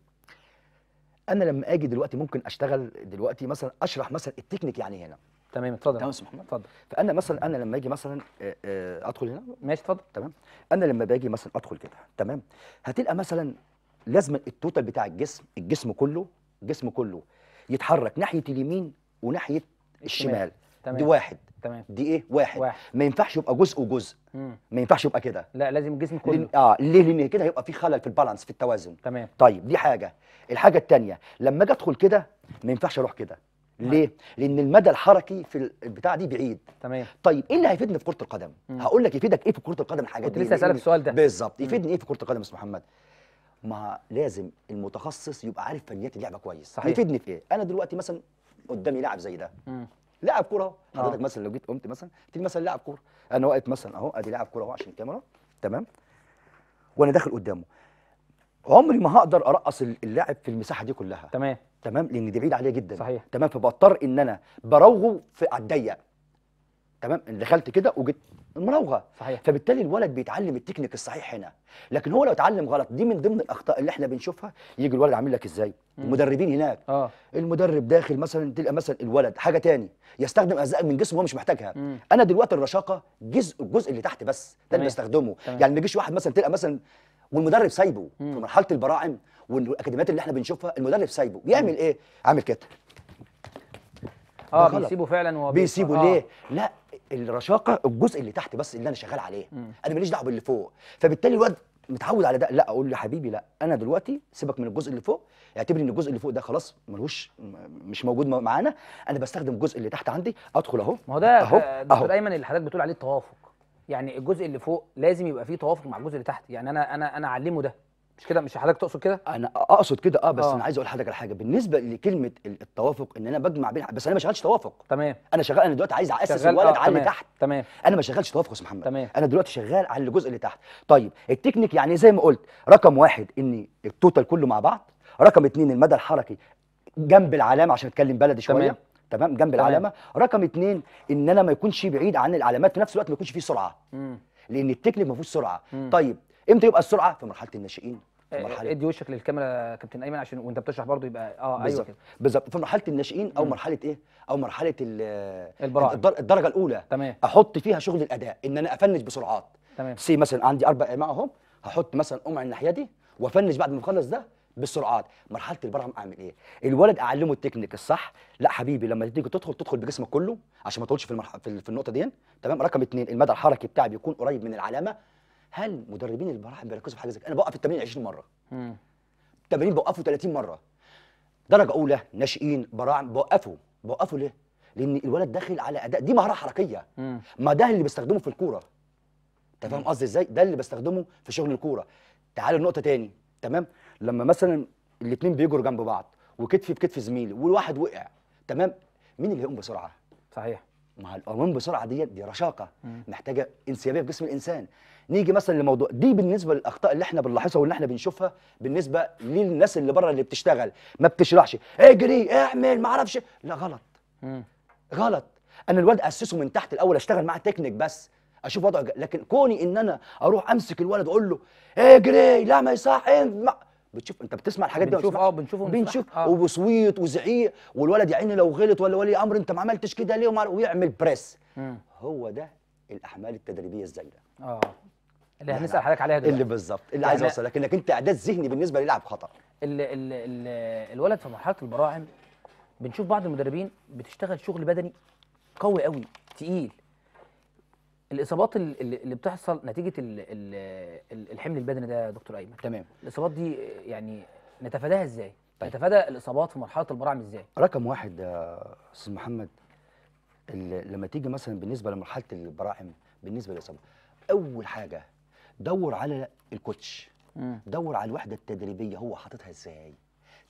أنا لما آجي دلوقتي ممكن أشتغل دلوقتي مثلا أشرح مثلا التكنيك يعني هنا. تمام اتفضل. تمام محمد؟ اتفضل. فأنا مثلا أنا لما آجي مثلا آه، آه، أدخل هنا. ماشي اتفضل. تمام؟ أنا لما باجي مثلا أدخل كده. تمام؟ هتلقى مثلا لازم ال total بتاع الجسم الجسم كله الجسم كله يتحرك ناحية اليمين وناحية الشمال. تمام. دي واحد. تمام. دي إيه؟ واحد, واحد. ما ينفعش يبقى جزء وجزء. مم. ما ينفعش يبقى كده. لا لازم الجسم لأن- كله آه ليه؟ لأن كده هيبقى في خلل في ال balance في التوازن. تمام. طيب دي حاجة. الحاجة الثانية لما أجي أدخل كده ما ينفعش أروح كده. ليه؟ لأن المدى الحركي في البتاع دي بعيد. تمام. طيب إيه اللي هيفيدني في كرة القدم. هقول لك يفيدك إيه في كرة القدم الحاجات دي؟ لسه أسألك لأن- السؤال ده. بالظبط. يفيدني إيه في كرة القدم يا أستاذ محمد؟ ما لازم المتخصص يبقى عارف فنيات اللعبة كويس. صحيح. يفيدني في إيه؟ أنا دلوقتي مثلا قدامي لاعب زي ده. لاعب كورة. آه. حضرتك مثلا لو جيت قمت مثلا تيجي مثلا لاعب كورة. أنا واقف مثلا أهو أدي لاعب كورة أهو عشان الكاميرا. تمام؟ وأنا داخل قدامه. عمري ما هقدر أرقص اللاعب في المساحة دي كلها. تمام. تمام؟ لأن دي بعيد عليه جدا. صحيح. تمام؟ فبضطر إن أنا براوغه في الضيق. تمام؟ دخلت كده وجيت مراوغة. صحيح. فبالتالي الولد بيتعلم التكنيك الصحيح هنا. لكن هو لو اتعلم غلط دي من ضمن الأخطاء اللي إحنا بنشوفها. يجي الولد عامل لك إزاي. المدربين هناك. آه. المدرب داخل مثلا تلقى مثلا الولد حاجة تاني يستخدم اجزاء من جسمه هو مش محتاجها. مم. أنا دلوقتي الرشاقة جزء الجزء اللي تحت بس ده. اللي بستخدمه. يعني ما يجيش واحد مثلا تلقى مثلا والمدرب سايبه مم. في مرحلة البراعم والأكاديميات اللي إحنا بنشوفها المدرب سايبه. بيعمل إيه؟ عامل كده. آه. بيسيبه فعلا وهو بيسيبه آه. ليه؟ لا الرشاقة الجزء اللي تحت بس اللي أنا شغال عليه. مم. أنا ماليش دعوة باللي فوق. فبالتالي الواد متعود على ده. لا أقول له حبيبي لا. أنا دلوقتي سيبك من الجزء اللي فوق. اعتبر إن الجزء اللي فوق ده خلاص ملوش مش موجود معانا. أنا بستخدم الجزء اللي تحت عندي. أدخل أهو. ما هو ده أهو، آه، دكتور أهو. ايمن اللي حضرتك بتقول عليه التوافق يعني الجزء اللي فوق لازم يبقى فيه توافق مع الجزء اللي تحت. يعني أنا أنا أنا أعلمه ده. مش كده؟ مش حضرتك تقصد كده؟ أنا أقصد كده آه بس آه. أنا عايز أقول لحضرتك على حاجة. بالنسبة لكلمة ال- التوافق إن أنا بجمع بين بس أنا ما شغالش توافق. تمام. أنا شغال أنا دلوقتي عايز اسس الولد آه، على اللي تحت. تمام. أنا ما شغالش توافق يا أستاذ محمد. تمام. أنا دلوقتي شغال على الجزء اللي تحت. طيب التكنيك يعني زي ما قلت رقم واحد إن ال total كله مع بعض. رقم اتنين المدى الحركي جنب العلامة عشان أتكلم بلدي شوية. تمام. تمام؟ جنب تمام. العلامة. رقم اتنين إن أنا ما يكونش بعيد عن العلامات في نفس الوقت ما يكونش فيه سرعة. مم. لأن التكنيك ما فيهوش سرعة. مم. طيب إمتى يبقى السرعة؟ في مرحلة الناشئين في آه، مرحلة ادي وشك للكاميرا يا كابتن أيمن عشان وانت بتشرح برضو يبقى آه أيوه بالظبط كده. بالظبط. في مرحلة الناشئين أو مم. مرحلة إيه؟ أو مرحلة ال- البراعم. الدر- الدرجة الأولى. تمام. أحط فيها شغل الأداء إن أنا أ finish بسرعات. تمام. say مثلا عندي أربع اقماع اهم هحط مثلا قمع الناحية دي وأ finish بعد ما أخلص ده بالسرعات. مرحلة البرعم أعمل إيه؟ الولد أعلمه التكنيك الصح. لا حبيبي لما تيجي تدخل تدخل بجسمك كله عشان ما تقولش في المرح... في, ال- في النقطة دي. تمام؟ رقم اثنين المدى الحركي بتاعي بيكون قريب من العلامة. هل مدربين البراعم بيركزوا في حاجة زي كده؟ أنا بوقف التمرين 20 مرة. مم. التمرين بوقفه 30 مرة. درجة أولى ناشئين براعم بوقفه. بوقفه ليه؟ لأن الولد داخل على أداء. دي مهارة حركية. مم. ما ده اللي بستخدمه في الكورة. أنت فاهم قصدي إزاي؟ ده اللي بستخدمه في شغل الكورة. تعال لنقطة تاني. تمام؟ لما مثلا الاثنين بيجروا جنب بعض وكتفي بكتف زميلي والواحد وقع. تمام؟ مين اللي هيقوم بسرعة؟ صحيح. مع القوام بسرعة دي دي رشاقة. مم. محتاجة انسيابية في جسم الإنسان. نيجي مثلا لموضوع دي بالنسبة للأخطاء اللي إحنا بنلاحظها واللي إحنا بنشوفها بالنسبة للناس اللي بره اللي بتشتغل. ما بتشرحش. اجري اعمل ما أعرفش. لا غلط. غلط. أنا الولد أسسه من تحت الأول أشتغل معاه تكنيك بس أشوف وضعه لكن كوني إن أنا أروح أمسك الولد واقول له اجري لا ما يصح إيه ما بتشوف أنت بتسمع الحاجات دي بنشوف؟ آه ونسمعها. بنشوف. آه. وبصويت وزعيق والولد يا عيني لو غلط ولا ولي أمر أنت ما عملتش كده ليه؟ ويعمل بريس. هو ده الاحمال التدريبية الزايدة. آه. اللي يعني هنسأل حضرتك عليها اللي دلوقتي بالظبط اللي يعني عايز أوصل لك إنك أنت أعداد ذهني بالنسبة للاعب خطا ال ال ال الولد في مرحلة البراعم بنشوف بعض المدربين بتشتغل شغل بدني قوي قوي تقيل. الإصابات ال- اللي اللي بتحصل نتيجة ال ال ال- الحمل البدني ده يا دكتور أيمن. تمام. الإصابات دي يعني نتفاداها إزاي؟ طيب. نتفادى الإصابات في مرحلة البراعم إزاي؟ رقم واحد يا أستاذ محمد لما تيجي مثلا بالنسبة لمرحلة البراعم بالنسبة للإصابة أول حاجة دور على الكوتش. دور على الوحدة التدريبية هو حاططها إزاي؟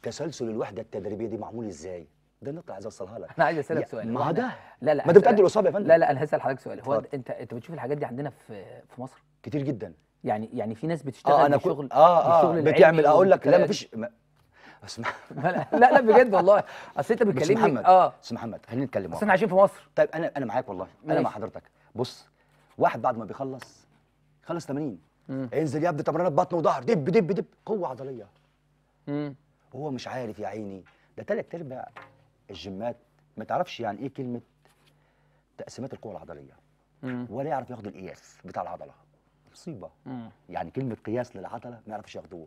تسلسل الوحدة التدريبية دي معمول إزاي؟ ده النقطه اللي عايز أوصلها لك. أنا عايز أسألك سؤال. ما ده. لا لا ما انت بتأدي الإصابة يا فندم. لا لا أنا هسأل حضرتك سؤال. هو. انت أنت بتشوف الحاجات دي عندنا في في مصر؟ كتير جدا. يعني يعني في ناس بتشتغل آه أنا بالشغل كنت آه آه بتعمل أقول لك لا مفيش ما- أسمع. لا لا بجد والله. أصل أنت بتكلمني محمد آه. أستاذ محمد خلينا نتكلم اصل. إحنا عايشين في مصر. طيب أنا أنا معاك والله. أنا. مع حضرتك. بص واحد بعد ما بيخلص خلص تمرين مم. ينزل يبدا تمرينات بطن وظهر دب دب دب قوة عضلية. مم. وهو مش عارف يا عيني. ده تلات أرباع الجيمات ما تعرفش يعني إيه كلمة تقسيمات القوة العضلية. مم. ولا يعرف ياخد القياس بتاع العضلة. مصيبة. يعني كلمة قياس للعضلة ما يعرفش ياخدوه.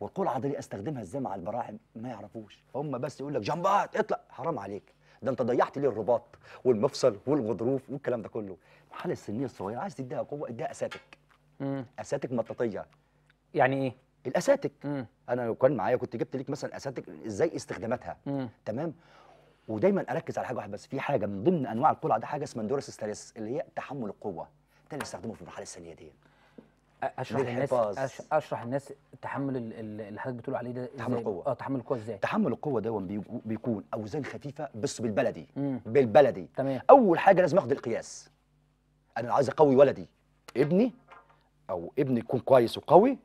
والقوة العضلية أستخدمها إزاي مع البراعم؟ ما يعرفوش. هم بس يقول لك جنبات اطلع. حرام عليك. ده انت ضيعت لي الرباط والمفصل والغضروف والكلام ده كله؟ المرحله السنية الصغيرة عايز تديها قوة اديها أساتك. مم. أساتك مطاطية. يعني إيه؟ الأساتك. مم. أنا لو كان معايا كنت جبت ليك مثلا أساتك إزاي استخداماتها. مم. تمام؟ ودايما أركز على حاجة واحدة بس في حاجة من ضمن أنواع القوة ده حاجة اسمها endurance stress اللي هي تحمل القوة. ده اللي استخدمه في المرحله السنية دي. أشرح للناس للحفاظ. أش- أشرح الناس تحمل ال- ال- اللي حضرتك بتقول عليه ده تحمل؟ القوة. آه تحمل القوة إزاي؟ تحمل القوة ده بيكو- بيكون أوزان خفيفة بس بالبلدي. مم. بالبلدي. تمام. أول حاجة لازم أخد القياس. أنا عايز أقوي ولدي. ابني أو ابني يكون كويس وقوي.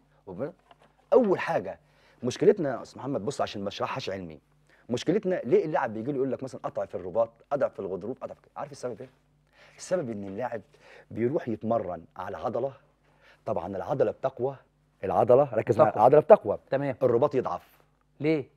أول حاجة مشكلتنا يا أستاذ محمد بص عشان ما أشرحهاش علمي. مشكلتنا ليه اللاعب بيجي له يقول لك مثلا في الرباط في الغضروف في عارف السبب إيه؟ السبب إن اللاعب بيروح يتمرن على عضلة طبعا العضلة بتقوى العضلة ركز معايا. العضلة بتقوى تمام. الرباط يضعف. ليه؟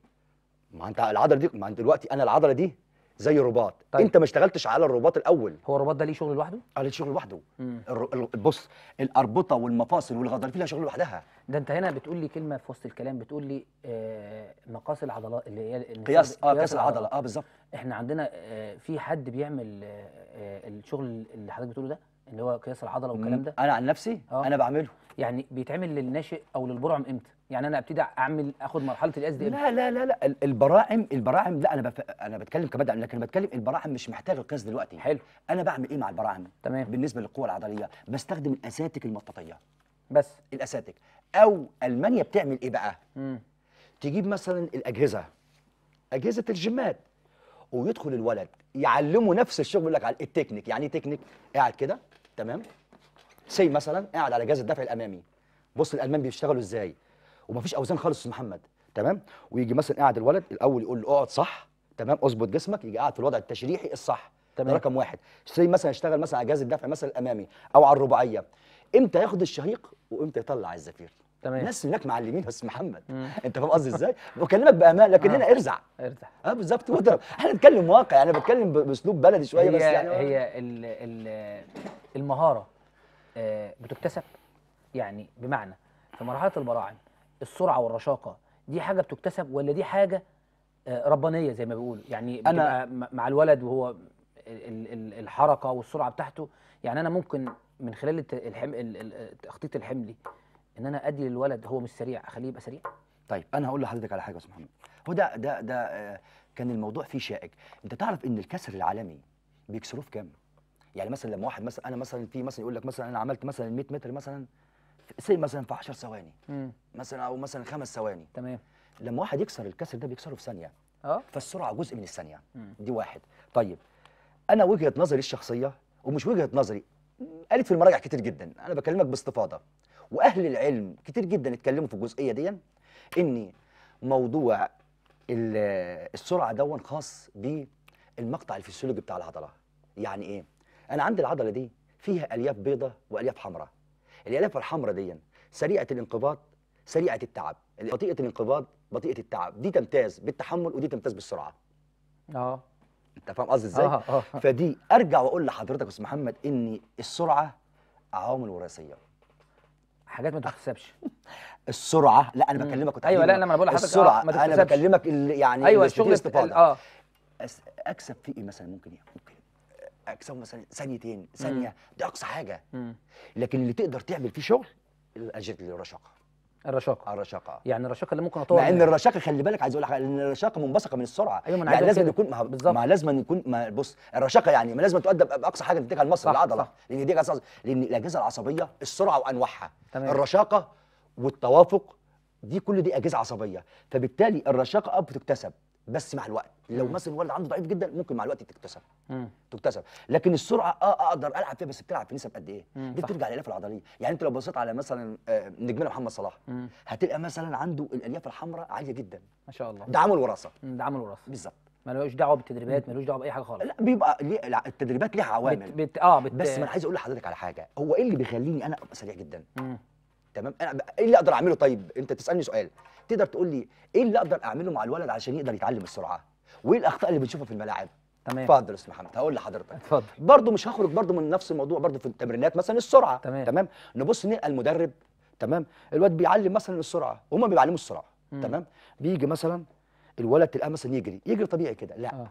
ما انت العضلة دي ما انت دلوقتي أنا العضلة دي زي رباط طيب. انت ما اشتغلتش على الرباط الأول. هو الرباط ده ليه شغل لوحده؟ على الشغل لوحده. مم. الر- ال- بص الأربطة والمفاصل والغضاريف لها شغل لوحدها. ده انت هنا بتقول لي كلمة في وسط الكلام بتقول لي آه مقاس العضلات اللي هي قياس آه قياس العضلة. آه بالظبط. إحنا عندنا آه في حد بيعمل آه آه الشغل اللي حضرتك بتقوله ده؟ اللي هو قياس العضلة والكلام ده. أنا عن نفسي آه. أنا بعمله. يعني بيتعمل للناشئ أو للبرعم إمتى؟ يعني أنا أبتدي أعمل أخد مرحلة القياس دي لا لا لا لا. ال- البراعم البراعم لا أنا بف... أنا بتكلم كبدأ لكن بتكلم البراعم مش محتاج القياس دلوقتي. حلو. أنا بعمل إيه مع البراعم؟ تمام. بالنسبة للقوة العضلية بستخدم الاساتك المطاطية. بس. الاساتك أو ألمانيا بتعمل إيه بقى؟ مم. تجيب مثلا الأجهزة أجهزة الجيمات ويدخل الولد يعلمه نفس الشغل يقول لك على التكنيك. يعني إيه تكنيك؟ قاعد كده. تمام؟ say مثلا قاعد على جهاز الدفع الأمامي. بص الألمان بيشتغلوا إزاي؟ ومفيش أوزان خالص يا أستاذ محمد. تمام؟ ويجي مثلا قاعد الولد الأول يقول له اقعد صح. تمام؟ اظبط جسمك يجي قاعد في الوضع التشريحي الصح. تمام. ده رقم واحد. سي مثلا يشتغل مثلا على جهاز الدفع مثلا الأمامي أو على الرباعية. إمتى ياخد الشهيق وإمتى يطلع الزفير؟ تمام. الناس هناك معلمين أستاذ محمد. مم. انت فاهم قصدي إزاي؟ بكلمك بأمان لكن آه. هنا ارزع. ارتاح آه بالظبط واضرب. إحنا بنتكلم واقع أنا بتكلم باسلوب بلدي شوية بس يعني. هي ال ال المهارة آه، بتكتسب يعني بمعنى في مرحلة البراعم السرعة والرشاقة دي حاجة بتكتسب ولا دي حاجة آه، ربانية زي ما بيقولوا؟ يعني م- مع الولد وهو ال- ال- الحركة والسرعة بتاعته. يعني أنا ممكن من خلال التخطيط الحملي إن أنا أدي للولد هو مش سريع أخليه يبقى سريع؟ طيب أنا هقول لحضرتك على حاجة يا أستاذ محمد. هو ده ده ده آه، كان الموضوع فيه شائك. أنت تعرف إن الكسر العالمي بيكسروه في كام؟ يعني مثلا لما واحد مثلا أنا مثلا في مثلا يقول لك مثلا أنا عملت مثلا 100 متر مثلا سي مثلا في 10 ثواني مثلا أو مثلا خمس ثواني. تمام. لما واحد يكسر الكسر ده بيكسره في ثانية. آه. فالسرعة جزء من الثانية. دي واحد. طيب أنا وجهة نظري الشخصية ومش وجهة نظري قالت في المراجع كتير جدا أنا بكلمك باستفاضة. وأهل العلم كتير جدا اتكلموا في الجزئية دي إن موضوع ال- السرعة دون خاص بالمقطع الفسيولوجي بتاع العضلة. يعني إيه؟ أنا عندي العضلة دي فيها ألياف بيضاء وألياف حمراء. الألياف الحمراء دي سريعة الانقباض سريعة التعب. بطيئة الانقباض بطيئة التعب. دي تمتاز بالتحمل ودي تمتاز بالسرعة. آه. أنت فاهم قصدي إزاي؟ آه آه. فدي أرجع وأقول لحضرتك يا أستاذ محمد إن السرعة عوامل وراثية. حاجات ما تكتسبش السرعة لا أنا. بكلمك وتحديداً. أيوه لا أنا بقول لحضرتك السرعة آه ما أنا. بكلمك يعني أيوه الشغل استفاضه آه أكسب فيه إيه مثلا ممكن إيه ممكن اجسام مثلا ثانيتين ثانية دي أقصى حاجة مم. لكن اللي تقدر تعمل فيه شغل الاجل الرشاقه الرشاقة الرشاقة يعني الرشاقة اللي ممكن أطور مع إن. الرشاقة خلي بالك عايز أقول لك إن الرشاقة منبثقة من السرعة أنا يعني لازم. يكون ما بالظبط. ما لازم يكون ما بص الرشاقة يعني ما لازم تؤدى باقصى حاجة تديها المصل صح، العضله. لأن دي لأن الأجهزة العصبية السرعة وأنواعها. الرشاقة والتوافق دي كل دي أجهزة عصبية فبالتالي الرشاقة بتكتسب بس مع الوقت. لو. مثلا الولد عنده ضعيف جدا ممكن مع الوقت تكتسب. مم. تكتسب. لكن السرعة آه أقدر ألعب فيها بس بتلعب في نسب قد إيه؟ مم، دي. بترجع للالياف العضلية. يعني أنت لو بصيت على مثلا آه، نجمنا محمد صلاح مم. هتلقى مثلا عنده الألياف الحمراء عالية جدا. ما شاء الله. ده عامل وراثة. ده عمل وراثة. بالظبط. ملوش دعوة بالتدريبات ملوش دعوة بأي حاجة خالص. لا بيبقى ليه لا، التدريبات ليها بت عوامل. بت آه بت بس ما أنا عايز أقول لحضرتك على حاجة. هو إيه اللي بيخليني أنا أبقى سريع جدا؟ مم. تمام؟ أنا إيه اللي أقدر أعمله؟ طيب أنت تسألني سؤال. تقدر تقول لي إيه اللي أقدر أعمله مع الولد عشان يقدر يتعلم السرعة؟ وإيه الأخطاء اللي بنشوفها في الملاعب؟ تمام. اتفضل يا أستاذ محمد هقول لحضرتك. اتفضل. برضه مش هخرج برضه من نفس الموضوع برضه في التمرينات مثلا السرعة. تمام. تمام؟ نبص نلقى المدرب. تمام؟ الواد بيعلم مثلا السرعة وهم بيعلموا السرعة. مم. تمام؟ بيجي مثلا الولد تلقاه مثلا يجري يجري طبيعي كده. لا. آه.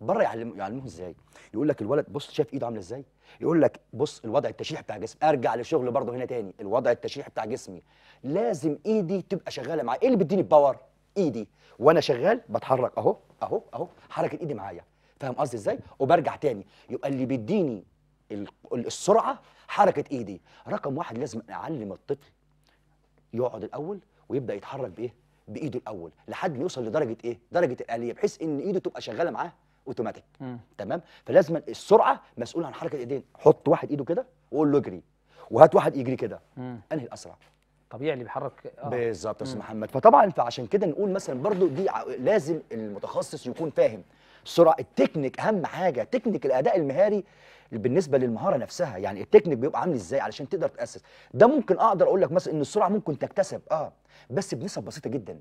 بره يعلم يعلموه إزاي. يقول لك الولد بص شايف إيده عاملة إزاي؟ يقول لك بص الوضع التشريحي بتاع جسمي أرجع للشغل برضه هنا تاني الوضع التشريحي بتاع جسمي. لازم إيدي تبقى شغالة معايا. إيه اللي بيديني الباور؟ إيدي. وأنا شغال بتحرك. أهو أهو أهو حركة إيدي معايا. فاهم قصدي إزاي؟ وبرجع تاني. يبقى اللي بيديني ال- ال- السرعة حركة إيدي. رقم واحد لازم أعلم الطفل يقعد الأول ويبدأ يتحرك بإيه؟ بإيده الأول. لحد ما يوصل لدرجة إيه؟ درجة الآلية بحيث إن إيده تبقى شغالة معاه. اوتوماتيك. تمام؟ فلازم السرعة مسؤول عن حركة الايدين. حط واحد ايده كده وقول له اجري. وهات واحد يجري كده. انهي الأسرع؟ طبيعي اللي بيحرك آه. بالظبط يا أستاذ. محمد. فطبعا فعشان كده نقول مثلا برضو دي لازم المتخصص يكون فاهم. السرعه التكنيك أهم حاجة. تكنيك الأداء المهاري بالنسبة للمهارة نفسها. يعني التكنيك بيبقى عامل إزاي علشان تقدر تأسس. ده ممكن أقدر أقول لك مثلا إن السرعة ممكن تكتسب. آه. بس بنسب بسيطة جدا.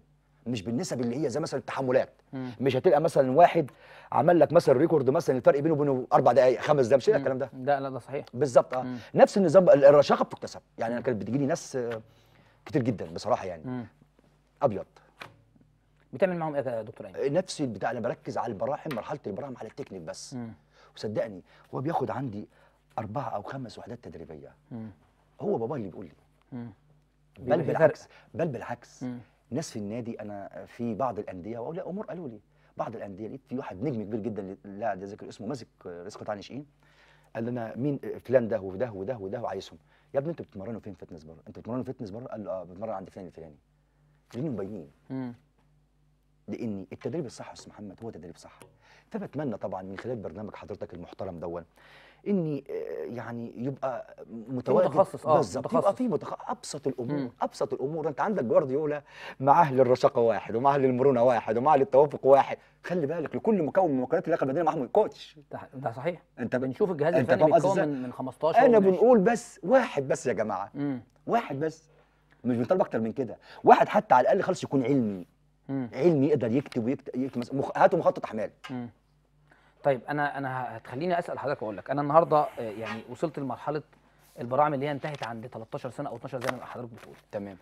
مش بالنسب اللي هي زي مثلا التحملات مم. مش هتلقى مثلا واحد عمل لك مثلا record مثلا الفرق بينه وبينه أربع دقائق خمس دقائق مش هتلقى الكلام ده لا لا ده صحيح بالظبط آه. نفس النظام الرشاقة بتكتسب يعني أنا كانت بتجي لي ناس آه، كتير جدا بصراحة يعني مم. أبيض بتعمل معاهم إيه يا دكتور ايمن؟ نفس البتاع أنا بركز على البراعم مرحلة البراعم على التكنيك بس مم. وصدقني هو بياخد عندي أربعة أو خمس وحدات تدريبية مم. هو بابا اللي بيقول لي مم. بل. بالعكس بل بالعكس مم. ناس في النادي أنا في بعض الأندية واولياء أمور قالوا لي بعض الأندية لقيت في واحد نجم كبير جدا لا عايز ذكر اسمه ماسك رئيس قطاع الناشئين قال لنا مين؟ فلان ده وده وده وده وعايزهم. يا ابني أنتوا بتتمرنوا فين fitness بره؟ أنتوا بتتمرنوا fitness بره؟ قال له آه بتمرن عند فلان الفلاني. لانهم باينين مم. لأن التدريب الصح يا أستاذ محمد هو تدريب صح. فبتمنى طبعا من خلال برنامج حضرتك المحترم دون إني آه، يعني يبقى متواجد متخصص، آه، بالظبط يبقى. في متخ... أبسط الأمور مم. أبسط الأمور أنت عندك جوارديولا معاه للرشاقه واحد ومعاه للمرونه واحد ومعاه للتوافق واحد خلي بالك لكل مكون من مكونات اللياقه البدنيه معاهم كوتش ده صحيح أنت ب... بنشوف الجهاز الفني بيتكون؟ من من 15 أنا ومن 20. بنقول بس واحد بس يا جماعة مم. واحد بس مش بنطلب أكتر من كده واحد حتى على الأقل خالص يكون علمي مم. علمي يقدر يكتب ويكتب, يكتب مخ... هاتوا مخطط أحمال مم. طيب أنا أنا هتخليني أسأل حضرتك وأقول لك أنا النهارده آه، يعني وصلت لمرحلة البراعم اللي هي انتهت عند 13 سنة أو 12 زي ما حضرتك بتقول. تمام.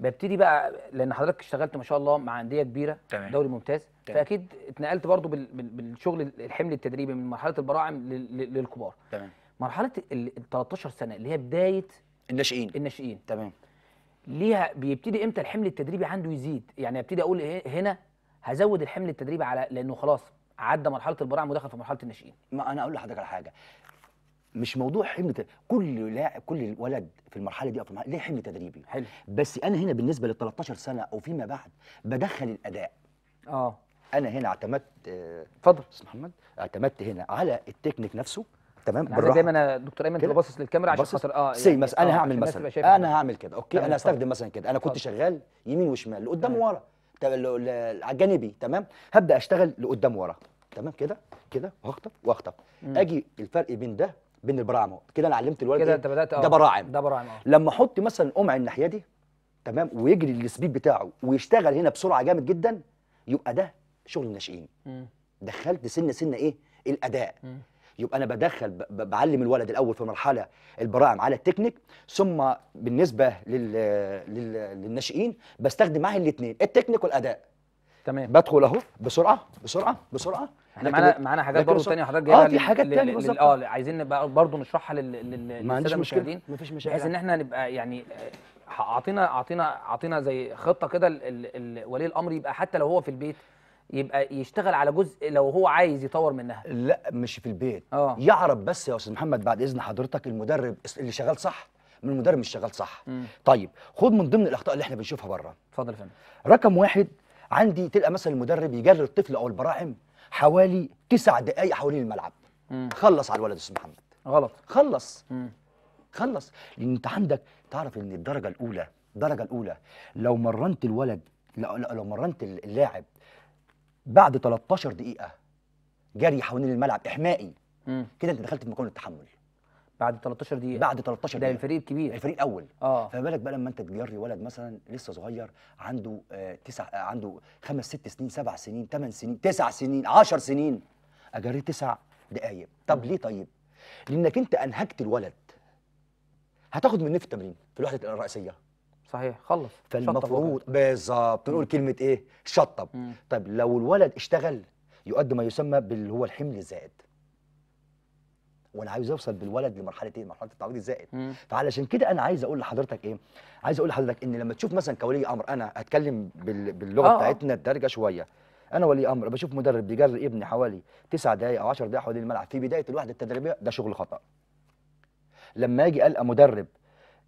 ببتدي بقى لأن حضرتك اشتغلت ما شاء الله مع أندية كبيرة تمام. دوري ممتاز تمام. فأكيد اتنقلت برضو بال- بال- بالشغل الحمل التدريبي من مرحلة البراعم لل- لل- للكبار. تمام. مرحلة ال ال 13 سنة اللي هي بداية الناشئين. الناشئين. تمام. ليها بيبتدي إمتى الحمل التدريبي عنده يزيد؟ يعني أبتدي أقول إيه هنا هزود الحمل التدريبي على لأنه خلاص عدى مرحلة البراعم ودخل في مرحلة الناشئين. ما أنا أقول لحضرتك على حاجة. مش موضوع حمل كل لاعب كل ولد في المرحلة دي أو في المرحلة ليه حمل تدريبي؟ حلو. بس أنا هنا بالنسبة لل 13 سنة أو فيما بعد بدخل الأداء. آه. أنا هنا اعتمدت آه، اتفضل. أستاذ محمد اعتمدت هنا على التكنيك نفسه. تمام؟ أنا دايما يا دكتور أيمن كده. باصص للكاميرا عشان. خاطر آه say يعني- مثلا أنا آه، هعمل عشان الناس مثلا. أنا هعمل كده. okay؟ أنا. استخدم مثلا كده. أنا كنت. شغال يمين وشمال لقدام ال- على الجانبي تمام. هبدأ أشتغل لقدام ورا. تمام كده؟ كده؟ واخطف؟ واخطف. أجي الفرق بين ده بين البراعم. كده أنا علمت الولد كده إيه؟ انت بدأت ده براعم. ده براعم آه. لما أحط مثلا قمع الناحية دي تمام؟ ويجري ال speed بتاعه ويشتغل هنا بسرعة جامد جدا يبقى ده شغل الناشئين. دخلت سنة سنة إيه؟ الأداء. مم. يبقى أنا بدخل بعلم الولد الأول في مرحلة البراعم على التكنيك ثم بالنسبة لل... لل... للناشئين بستخدم معاه الاثنين التكنيك والأداء. تمام. بدخل أهو بسرعة بسرعة بسرعة إحنا معانا معانا حاجات برضه تانية حضرتك آه جايبها في لل- حاجات بالظبط. آه عايزين نبقى برضه نشرحها لل- لل- ما عنديش للساده مشكلة المشاهدين مفيش مشكله بحيث إن إحنا نبقى يعني آه، اعطينا اعطينا اعطينا زي خطة كده ال- ال- ال- ولي الأمر يبقى حتى لو هو في البيت يبقى يشتغل على جزء لو هو عايز يطور منها. لا مش في البيت. آه. يعرف بس يا أستاذ محمد بعد إذن حضرتك المدرب اللي شغال صح من المدرب مش شغال صح. مم. طيب خد من ضمن الأخطاء اللي إحنا بنشوفها بره اتفضل يا فندم. رقم واحد عندي تلقى مثلا المدرب يجري الطفل أو البراعم حوالي تسع دقائق حوالين الملعب مم. خلص على الولد أستاذ محمد غلط خلص مم. خلص لأن أنت عندك تعرف إن الدرجة الأولى الدرجة الأولى لو مرنت الولد لو, مرنت اللاعب بعد 13 دقيقة جري حوالين الملعب إحمائي. كده أنت دخلت في مكان التحمل بعد 13 دقيقة. بعد 13 ده دقيقة. الفريق الكبير. الفريق الأول. آه. فما بالك بقى لما أنت تجري ولد مثلا لسه صغير عنده آه تسع آه عنده خمس ست سنين سبع سنين ثمان سنين تسع سنين عشر سنين. اجريه تسع دقايق. طب ليه طيب؟ لأنك أنت أنهكت الولد. هتاخد منه في التمرين في الوحدة الرئيسية. صحيح. خلص. فالمفروض بالظبط نقول كلمة إيه؟ شطب. مم. طيب لو الولد اشتغل يؤدي ما يسمى باللي هو الحمل الزائد. وأنا عاوز اوصل بالولد لمرحلة إيه؟ مرحلة التعويض الزائد. مم. فعلشان كده أنا عايز أقول لحضرتك إيه؟ عايز أقول لحضرتك ان لما تشوف مثلا كولي أمر أنا هتكلم بال... باللغة آه، آه. بتاعتنا الدارجة شوية. أنا ولي أمر بشوف مدرب بيجري ابني حوالي 9 دقائق أو 10 دقائق حوالين الملعب. في بداية الوحده التدريبية ده شغل خطأ. لما أجي ألقى مدرب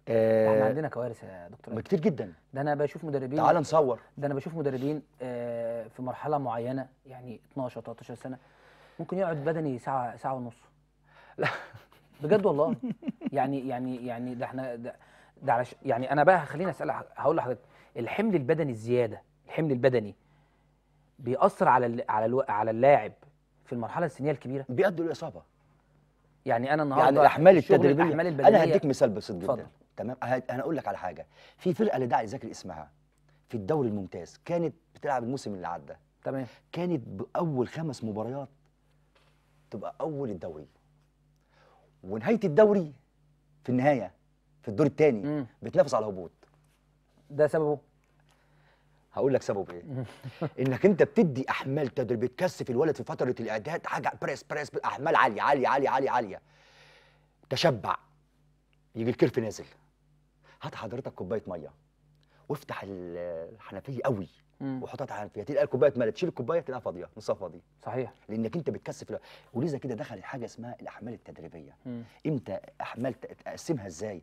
إحنا آه عندنا كوارث يا دكتور كتير جدا. ده أنا بشوف مدربين تعال نصور. ده أنا بشوف مدربين آه، في مرحلة معينة يعني 12 13 سنة ممكن يقعد بدني ساعة ساعة ونص. لا. بجد والله. يعني يعني يعني ده إحنا ده, ده علش يعني أنا بقى خليني أسأل هقول لحضرتك الحمل البدني الزيادة الحمل البدني بيأثر على ال- على ألو... على اللاعب في المرحلة السنيه الكبيرة؟ بيؤدوا الاصابه يعني أنا النهارده يعني الأحمال التدريبية الأحمال البدنية أنا هديك مثال بسيط. جدا. تمام؟ أنا أقول لك على حاجة. في فرقة لا داعي ذكر اسمها في الدوري الممتاز كانت بتلعب الموسم اللي عدى. تمام. كانت بأول خمس مباريات تبقى أول الدوري. ونهاية الدوري في النهاية في الدور الثاني. بتنافس على الهبوط. ده سببه؟ هقول لك سببه إيه؟ إنك أنت بتدي أحمال تدريب بتكثف الولد في فترة الإعداد حاجة بريس بريس أحمال عالية عالية عالية عالية عالية. تشبع. يجي الكرف نازل. هات حضرتك كوباية مية وافتح ال- الحنفية قوي. وحطها على الحنفيه تلقى الكوباية اتملت. تشيل الكوباية تلاقيها فاضية نصها فاضي صحيح. لأنك أنت بتكثف. ولذا كده دخلت حاجة اسمها الأحمال التدريبية. مم. إمتى أحمال تقسمها إزاي؟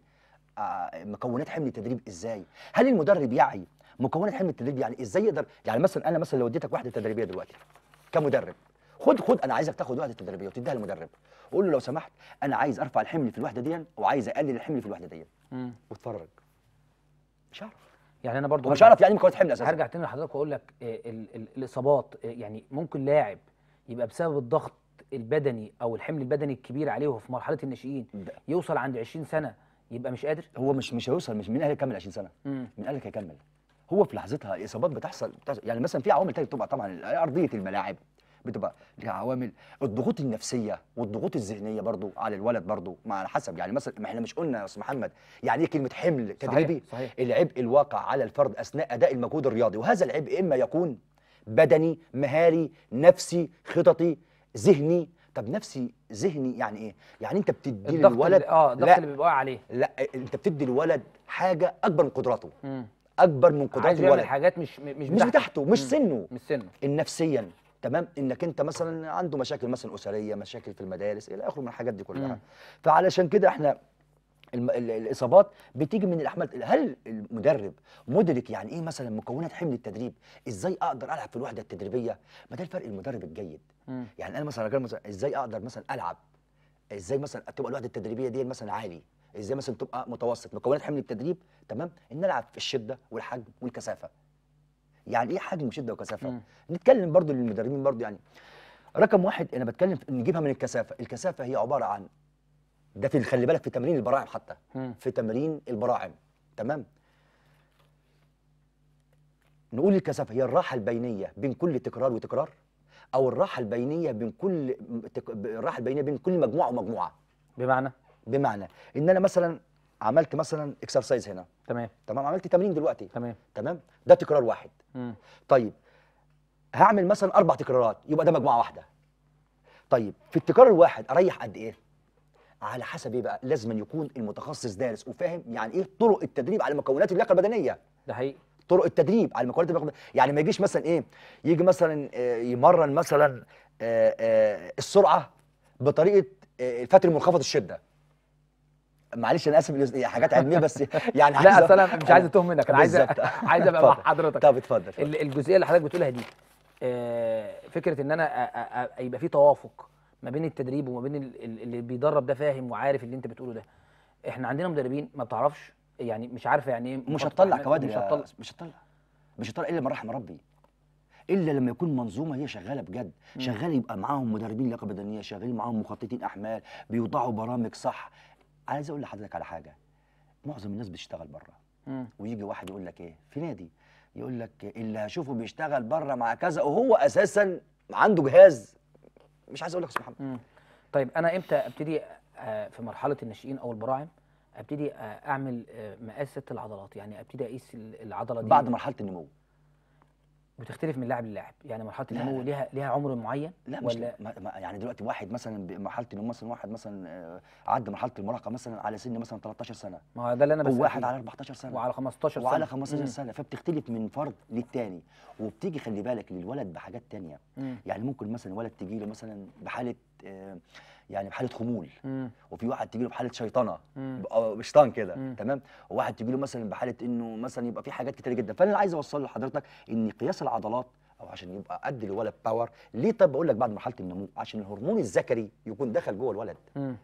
آه، مكونات حمل التدريب إزاي؟ هل المدرب يعي مكونات حمل التدريب؟ يعني إزاي يقدر؟ يعني مثلا أنا مثلا لو اديتك وحده تدريبية دلوقتي كمدرب خد خد أنا عايزك تاخد وحده تدريبية وتديها للمدرب. وقول له لو سمحت أنا عايز أرفع الحمل في الوحده دي وعايز أقلل الحمل في الوحده دي. واتفرج. مش عارف. يعني أنا برضو مش عارف يعني إيه مكونات حمل أساسا. هرجع تاني لحضرتك وأقول لك آه، ال- ال- الإصابات آه، يعني ممكن لاعب يبقى بسبب الضغط البدني أو الحمل البدني الكبير عليه وهو في مرحلة الناشئين يوصل عند 20 سنة يبقى مش قادر؟ هو مش مش هيوصل مش مين قال يكمل 20 سنة. مم. مين قال لك هيكمل. هو في لحظتها الاصابات بتحصل, بتحصل. يعني مثلا في عوامل تانية بتبقى طبعا أرضية الملاعب. بتبقى ليها عوامل. الضغوط النفسية والضغوط الذهنية برضو على الولد برضو ما على حسب. يعني مثلا ما إحنا مش قلنا يا أستاذ محمد يعني إيه كلمة حمل؟ تدريبي صحيح. العبء الواقع على الفرد أثناء أداء المجهود الرياضي. وهذا العبء إما يكون بدني مهاري نفسي خططي ذهني. طب نفسي ذهني يعني إيه؟ يعني أنت بتدي للولد آه الضغط لا. اللي بيبقى عليه. لا أنت بتدي للولد حاجة أكبر من قدراته. مم. أكبر من قدرات عايز يعمل الولد. حاجات مش مش مش بتاعته. مش. سنه. مش سنه. نفسيا. تمام؟ إنك أنت مثلا عنده مشاكل مثلا أسرية مشاكل في المدارس إلى آخره من الحاجات دي كلها. مم. فعلشان كده إحنا الإصابات بتيجي من الأحمال. هل المدرب مدرك يعني إيه مثلا مكونات حمل التدريب؟ إزاي أقدر ألعب في الوحدة التدريبية؟ ما ده الفرق المدرب الجيد. مم. يعني أنا مثلا مثلا إزاي أقدر مثلا ألعب؟ إزاي مثلا تبقى الوحدة التدريبية دي مثلا عالي؟ إزاي مثلا تبقى متوسط؟ مكونات حمل التدريب تمام؟ إن ألعب في الشدة والحجم والكثافة. يعني إيه حجم وشده وكثافة؟ مم. نتكلم برضو للمدربين برضو يعني رقم واحد أنا بتكلم نجيبها من الكثافة الكثافة هي عبارة عن ده في خلي بالك في تمرين البراعم حتى. مم. في تمرين البراعم تمام؟ نقول الكثافة هي الراحة البينية بين كل تكرار وتكرار أو الراحة البينية بين كل تك... الراحة البينية بين كل مجموعة ومجموعة. بمعنى؟ بمعنى إن أنا مثلا عملت مثلا اكسرسايز هنا. تمام. تمام؟ عملت تمرين دلوقتي. تمام. تمام؟ ده تكرار واحد. مم. طيب هعمل مثلا أربع تكرارات يبقى ده مجموعة واحدة. طيب في التكرار الواحد أريح قد إيه؟ على حسب إيه بقى؟ لازم أن يكون المتخصص دارس وفاهم يعني إيه طرق التدريب على مكونات اللياقة البدنية. ده حقيقي. طرق التدريب على مكونات اللياقة يعني ما يجيش مثلا إيه يجي مثلا آه، يمرن مثلا آه، آه، السرعة بطريقة الفتر منخفض الشدة. معلش أنا اسف حاجات علمية بس يعني لا أصل أنا مش عايز أتوه منك أنا عايز. عايز أبقى مع. حضرتك. طب اتفضل اتفضل. ال- الجزئية اللي حضرتك بتقولها دي آه، فكرة إن أنا يبقى في توافق ما بين التدريب وما بين ال- ال- اللي بيدرب ده فاهم وعارف اللي أنت بتقوله ده. إحنا عندنا مدربين ما بتعرفش يعني مش عارفه يعني إيه مش هتطلع كوادر مش هتطلع. مش هتطلع. مش هتطلع إلا لما رحم ربي إلا لما يكون منظومة هي شغالة بجد. شغال يبقى معاهم مدربين لياقة بدنية شغالين معاهم مخططين أحمال بيوضعوا برامج صح. عايز أقول لحضرتك على حاجة. معظم الناس بتشتغل بره. ويجي واحد يقول لك إيه؟ في نادي. يقول لك اللي هشوفه بيشتغل بره مع كذا وهو أساسا عنده جهاز. مش عايز أقول لك يا أستاذ محمد. طيب أنا إمتى أبتدي آه، في مرحلة الناشئين أو البراعم أبتدي آه، أعمل آه، مقاس ست العضلات؟ يعني أبتدي أقيس ال- العضلة دي؟ بعد مرحلة النمو. بتختلف من لاعب للاعب. يعني مرحلة النمو. ليها ليها عمر معين لا مش ولا؟ ما ما يعني دلوقتي واحد مثلا بمرحله النمو مثلا واحد مثلا آه، عدى مرحلة المراهقة مثلا على سن مثلا 13 سنة. ما هو ده اللي أنا بسأل وواحد فيه. على 14 سنة. وعلى 15 سنة. وعلى 15 مم. سنة. فبتختلف من فرد للتاني. وبتيجي خلي بالك للولد بحاجات تانية. مم. يعني ممكن مثلا ولد تجي له مثلا بحالة آه، يعني بحالة خمول مم. وفي واحد تجي له بحالة شيطنة. بقى بشطان كده. تمام وواحد تجي له مثلا بحالة إنه مثلا يبقى في حاجات كتير جدا فأنا اللي عايز اوصله لحضرتك إن قياس العضلات أو عشان يبقى قد الولد باور ليه طب بقول لك بعد مرحلة النمو عشان الهرمون الذكري يكون دخل جوه الولد مم.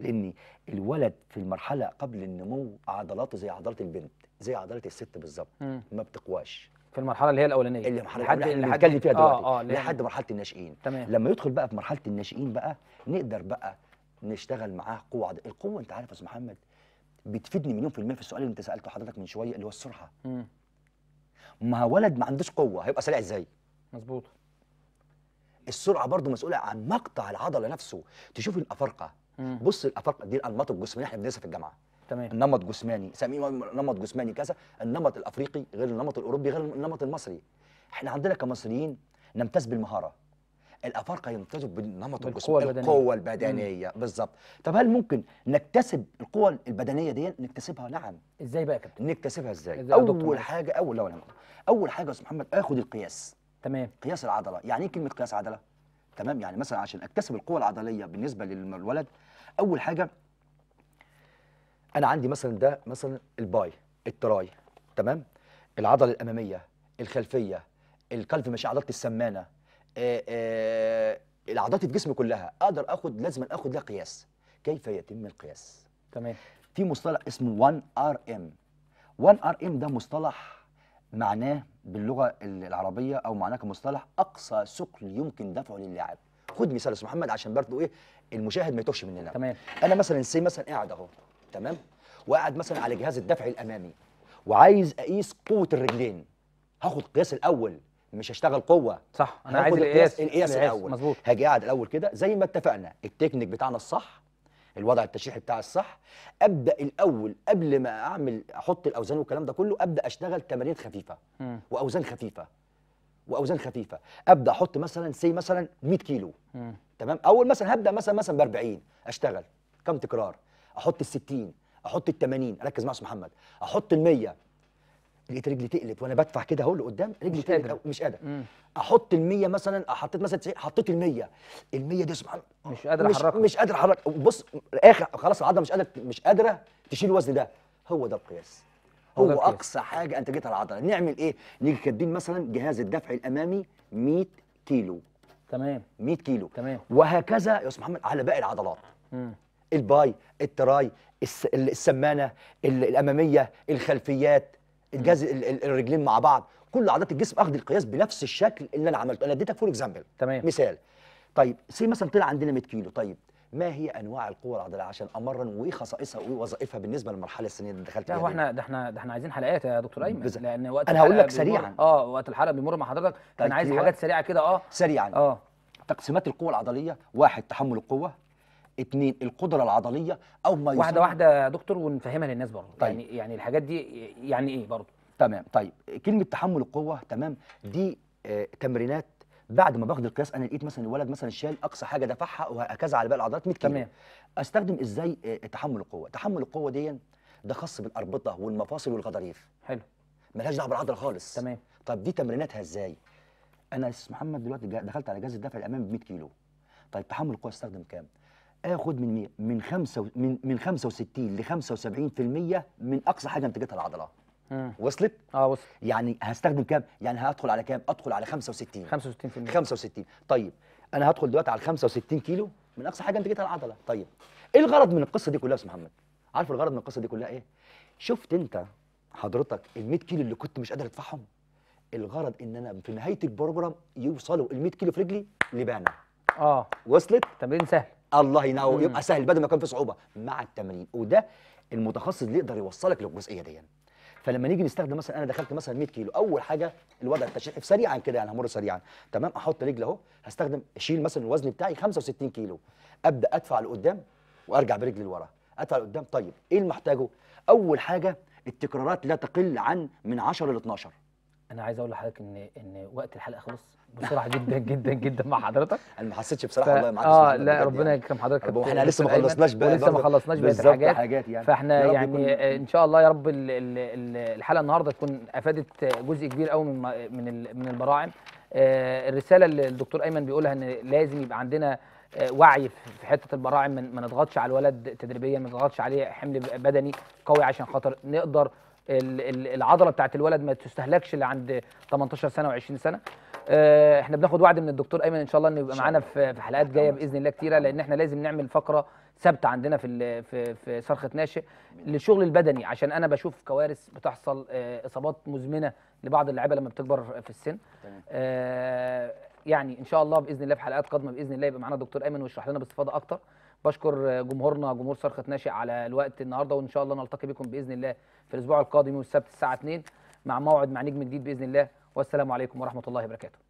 لأن الولد في المرحلة قبل النمو عضلاته زي عضلات البنت زي عضلات الست بالظبط. ما بتقواش في المرحلة اللي هي الأولانية. اللي مرحله لحد اللي بنتكلم فيها دلوقتي. آه آه اللي هي- لحد مرحلة الناشئين. تمام. لما يدخل بقى في مرحلة الناشئين بقى نقدر بقى نشتغل معاه قوة عض... القوة انت عارف يا أستاذ محمد بتفيدني مليون في المية في السؤال اللي انت سألته حضرتك من شوية اللي هو السرعة. مم. ما ولد ما عندوش قوة هيبقى سريع إزاي؟ مظبوط. السرعة برضو مسؤولة عن مقطع العضلة نفسه. تشوف الأفارقة. مم. بص الأفارقة دي الأنماط الجسمانية إحنا بندرسها في الجامعة. تمام. النمط جسماني سميه نمط جسماني كذا النمط الأفريقي غير النمط الأوروبي غير النمط المصري. إحنا عندنا كمصريين نمتاز بالمهارة. الأفارقة يمتازوا بالنمط الجسماني البدنية. القوة البدنية بالظبط طب هل ممكن نكتسب القوة البدنية دي؟ نكتسبها نعم. إزاي بقى يا كابتن؟ نكتسبها إزاي؟ إزاي؟ أول؟ حاجة أول لا. أول حاجة يا أستاذ محمد آخد القياس. تمام. قياس العضلة. يعني إيه كلمة قياس عضلة؟ تمام يعني مثلا عشان أكتسب القوة العضلية بالنسبة للولد أول حاجة أنا عندي مثلا ده مثلا ال bi ال tri تمام؟ العضلة الأمامية الخلفية القلب ماشي عضلة السمانة آه، العضلات في جسمي كلها أقدر آخد لازم آخد لها قياس. كيف يتم القياس؟ تمام. في مصطلح اسمه 1 RM 1 RM ده مصطلح معناه باللغة العربية أو معناه كمصطلح أقصى ثقل يمكن دفعه للاعب. خد مثال يا محمد عشان برضه إيه المشاهد ما يتوهش مننا. تمام. أنا مثلا سي مثلا قاعد أهو. تمام؟ وقاعد مثلا على جهاز الدفع الأمامي وعايز أقيس قوة الرجلين. هاخد قياس الأول مش هشتغل قوة. صح أنا عايز القياس القياس. الأول. مظبوط. هاجي قاعد الأول كده زي ما اتفقنا التكنيك بتاعنا الصح الوضع التشريحي بتاعي الصح. أبدأ الأول قبل ما أعمل أحط الأوزان والكلام ده كله أبدأ أشتغل تمارين خفيفة مم. وأوزان خفيفة وأوزان خفيفة. أبدأ أحط مثلا سي مثلا 100 كيلو. مم. تمام؟ أول مثلا هبدأ مثلا مثلا ب 40 أشتغل. كم تكرار؟ أحط ال 60 أحط ال 80 ركز مع أستاذ محمد أحط ال 100 لقيت رجلي تقلت وأنا بدفع كده اهو لقدام رجلي مش تقلت قادر. مش قادر. مم. أحط ال 100 مثلا حطيت مثلا 90 حطيت ال 100 ال 100 دي سبحان مش قادر أحركها. مش قادر احرك بص آخر خلاص العضلة مش قادرة مش قادرة تشيل الوزن ده. هو ده القياس. هو ده القياس. أقصى حاجة انتجتها العضلة. نعمل إيه؟ نيجي كاتبين مثلا جهاز الدفع الأمامي 100 كيلو. تمام. 100 كيلو. تمام. وهكذا يا أستاذ محمد على باقي العضلات. مم. ال bi ال tri الس- ال- السمانة ال- الأمامية الخلفيات الجهاز ال- ال- الرجلين مع بعض. كل عضلات الجسم اخد القياس بنفس الشكل اللي أنا عملته. أنا اديتك for example تمام. مثال. طيب سي مثلا طلع عندنا 100 كيلو. طيب ما هي أنواع القوة العضلية عشان أمرن وايه خصائصها وايه وظائفها بالنسبة للمرحلة السنية اللي دخلت لا فيها هو؟ إحنا ده إحنا ده إحنا عايزين حلقات يا دكتور أيمن. بز- لأن وقت أنا هقول لك سريعاً. آه وقت الحلقة بيمر مع حضرتك فانا عايز أيوة. حاجات سريعة كده آه. سريعا. آه. تقسيمات القوة العضلية. واحد تحمل القوة. اثنين القدرة العضلية أو ما واحدة واحدة يا دكتور ونفهمها للناس برضه. طيب. يعني يعني الحاجات دي يعني إيه برضه؟ تمام. طيب كلمة تحمل القوة تمام. دي آه تمرينات بعد ما باخد القياس أنا لقيت مثلا الولد مثلا شال أقصى حاجة دفعها وهكذا على باقي العضلات 100 كيلو. تمام. أستخدم إزاي آه تحمل القوة؟ تحمل القوة دي ده خاص بالأربطة والمفاصل والغضاريف. حلو. ملهاش دعوة بالعضلة خالص. تمام. طب دي تمريناتها إزاي؟ أنا يا أستاذ محمد دلوقتي دخلت على جهاز الدفع الأمامي ب 100 كيلو. طيب تحمل القوة أستخدم كام؟ اخد من مية من خمسة من من 65 ل 75% من أقصى حاجة أنتجتها العضلة. مم. وصلت؟ آه وصل يعني هستخدم كام؟ يعني هدخل على كام؟ أدخل على 65 65% 65 طيب أنا هدخل دلوقتي على 65 كيلو من أقصى حاجة أنتجتها العضلة. طيب إيه الغرض من القصة دي كلها يا أستاذ محمد؟ عارف الغرض من القصة دي كلها إيه؟ شفت أنت حضرتك ال 100 كيلو اللي كنت مش قادر أدفعهم؟ الغرض إن أنا في نهاية البروجرام يوصلوا ال 100 كيلو في رجلي لبانة. آه. وصلت؟ تمرين سهل. الله ينور. يبقى سهل بدل ما كان في صعوبة. مع التمرين. وده المتخصص اللي يقدر يوصلك للجزئية دي. فلما نيجي نستخدم مثلا أنا دخلت مثلا 100 كيلو. أول حاجة الوضع التشريحي سريعا كده يعني همر سريعا. تمام؟ أحط رجل أهو. هستخدم أشيل مثلا الوزن بتاعي 65 كيلو. أبدأ أدفع لقدام وأرجع برجلي لورا. أدفع لقدام. طيب إيه اللي محتاجه؟ أول حاجة التكرارات لا تقل عن من 10 ل 12 أنا عايز أقول لحضرتك إن إن وقت الحلقة خلص بسرعة جدا جدا جدا مع حضرتك أنا ما حسيتش. بصراحة والله معاك آه لا ربنا يعني. يكرم حضرتك وإحنا لسه ما خلصناش بقى ولسه ما. خلصناش بالظبط الحاجات حاجات يعني فإحنا يعني إن شاء الله يا رب ال- ال- ال- الحلقة النهارده تكون أفادت جزء كبير قوي من من من البراعم آه، الرسالة اللي الدكتور أيمن بيقولها إن لازم يبقى عندنا آه، وعي في حتة البراعم ما نضغطش على الولد تدريبيا ما نضغطش عليه حمل بدني قوي عشان خاطر نقدر العضلة بتاعت الولد ما تستهلكش اللي عند 18 سنة و20 سنة آه، إحنا بناخد وعد من الدكتور أيمن إن شاء الله إنه يبقى معانا. في حلقات جاية بإذن الله كتيرة لأن إحنا لازم نعمل فقرة ثابتة عندنا في في في صرخة ناشئ للشغل البدني عشان أنا بشوف كوارث بتحصل آه، إصابات مزمنة لبعض اللعيبة لما بتكبر في السن. آه، يعني إن شاء الله بإذن الله في حلقات قادمة بإذن الله يبقى معانا الدكتور أيمن ويشرح لنا باستفاضة أكتر بشكر جمهورنا جمهور صرخة ناشئ على الوقت النهارده وإن شاء الله نلتقي بكم بإذن الله في الأسبوع القادم يوم السبت الساعة 2 مع موعد مع نجم جديد بإذن الله. والسلام عليكم ورحمة الله وبركاته.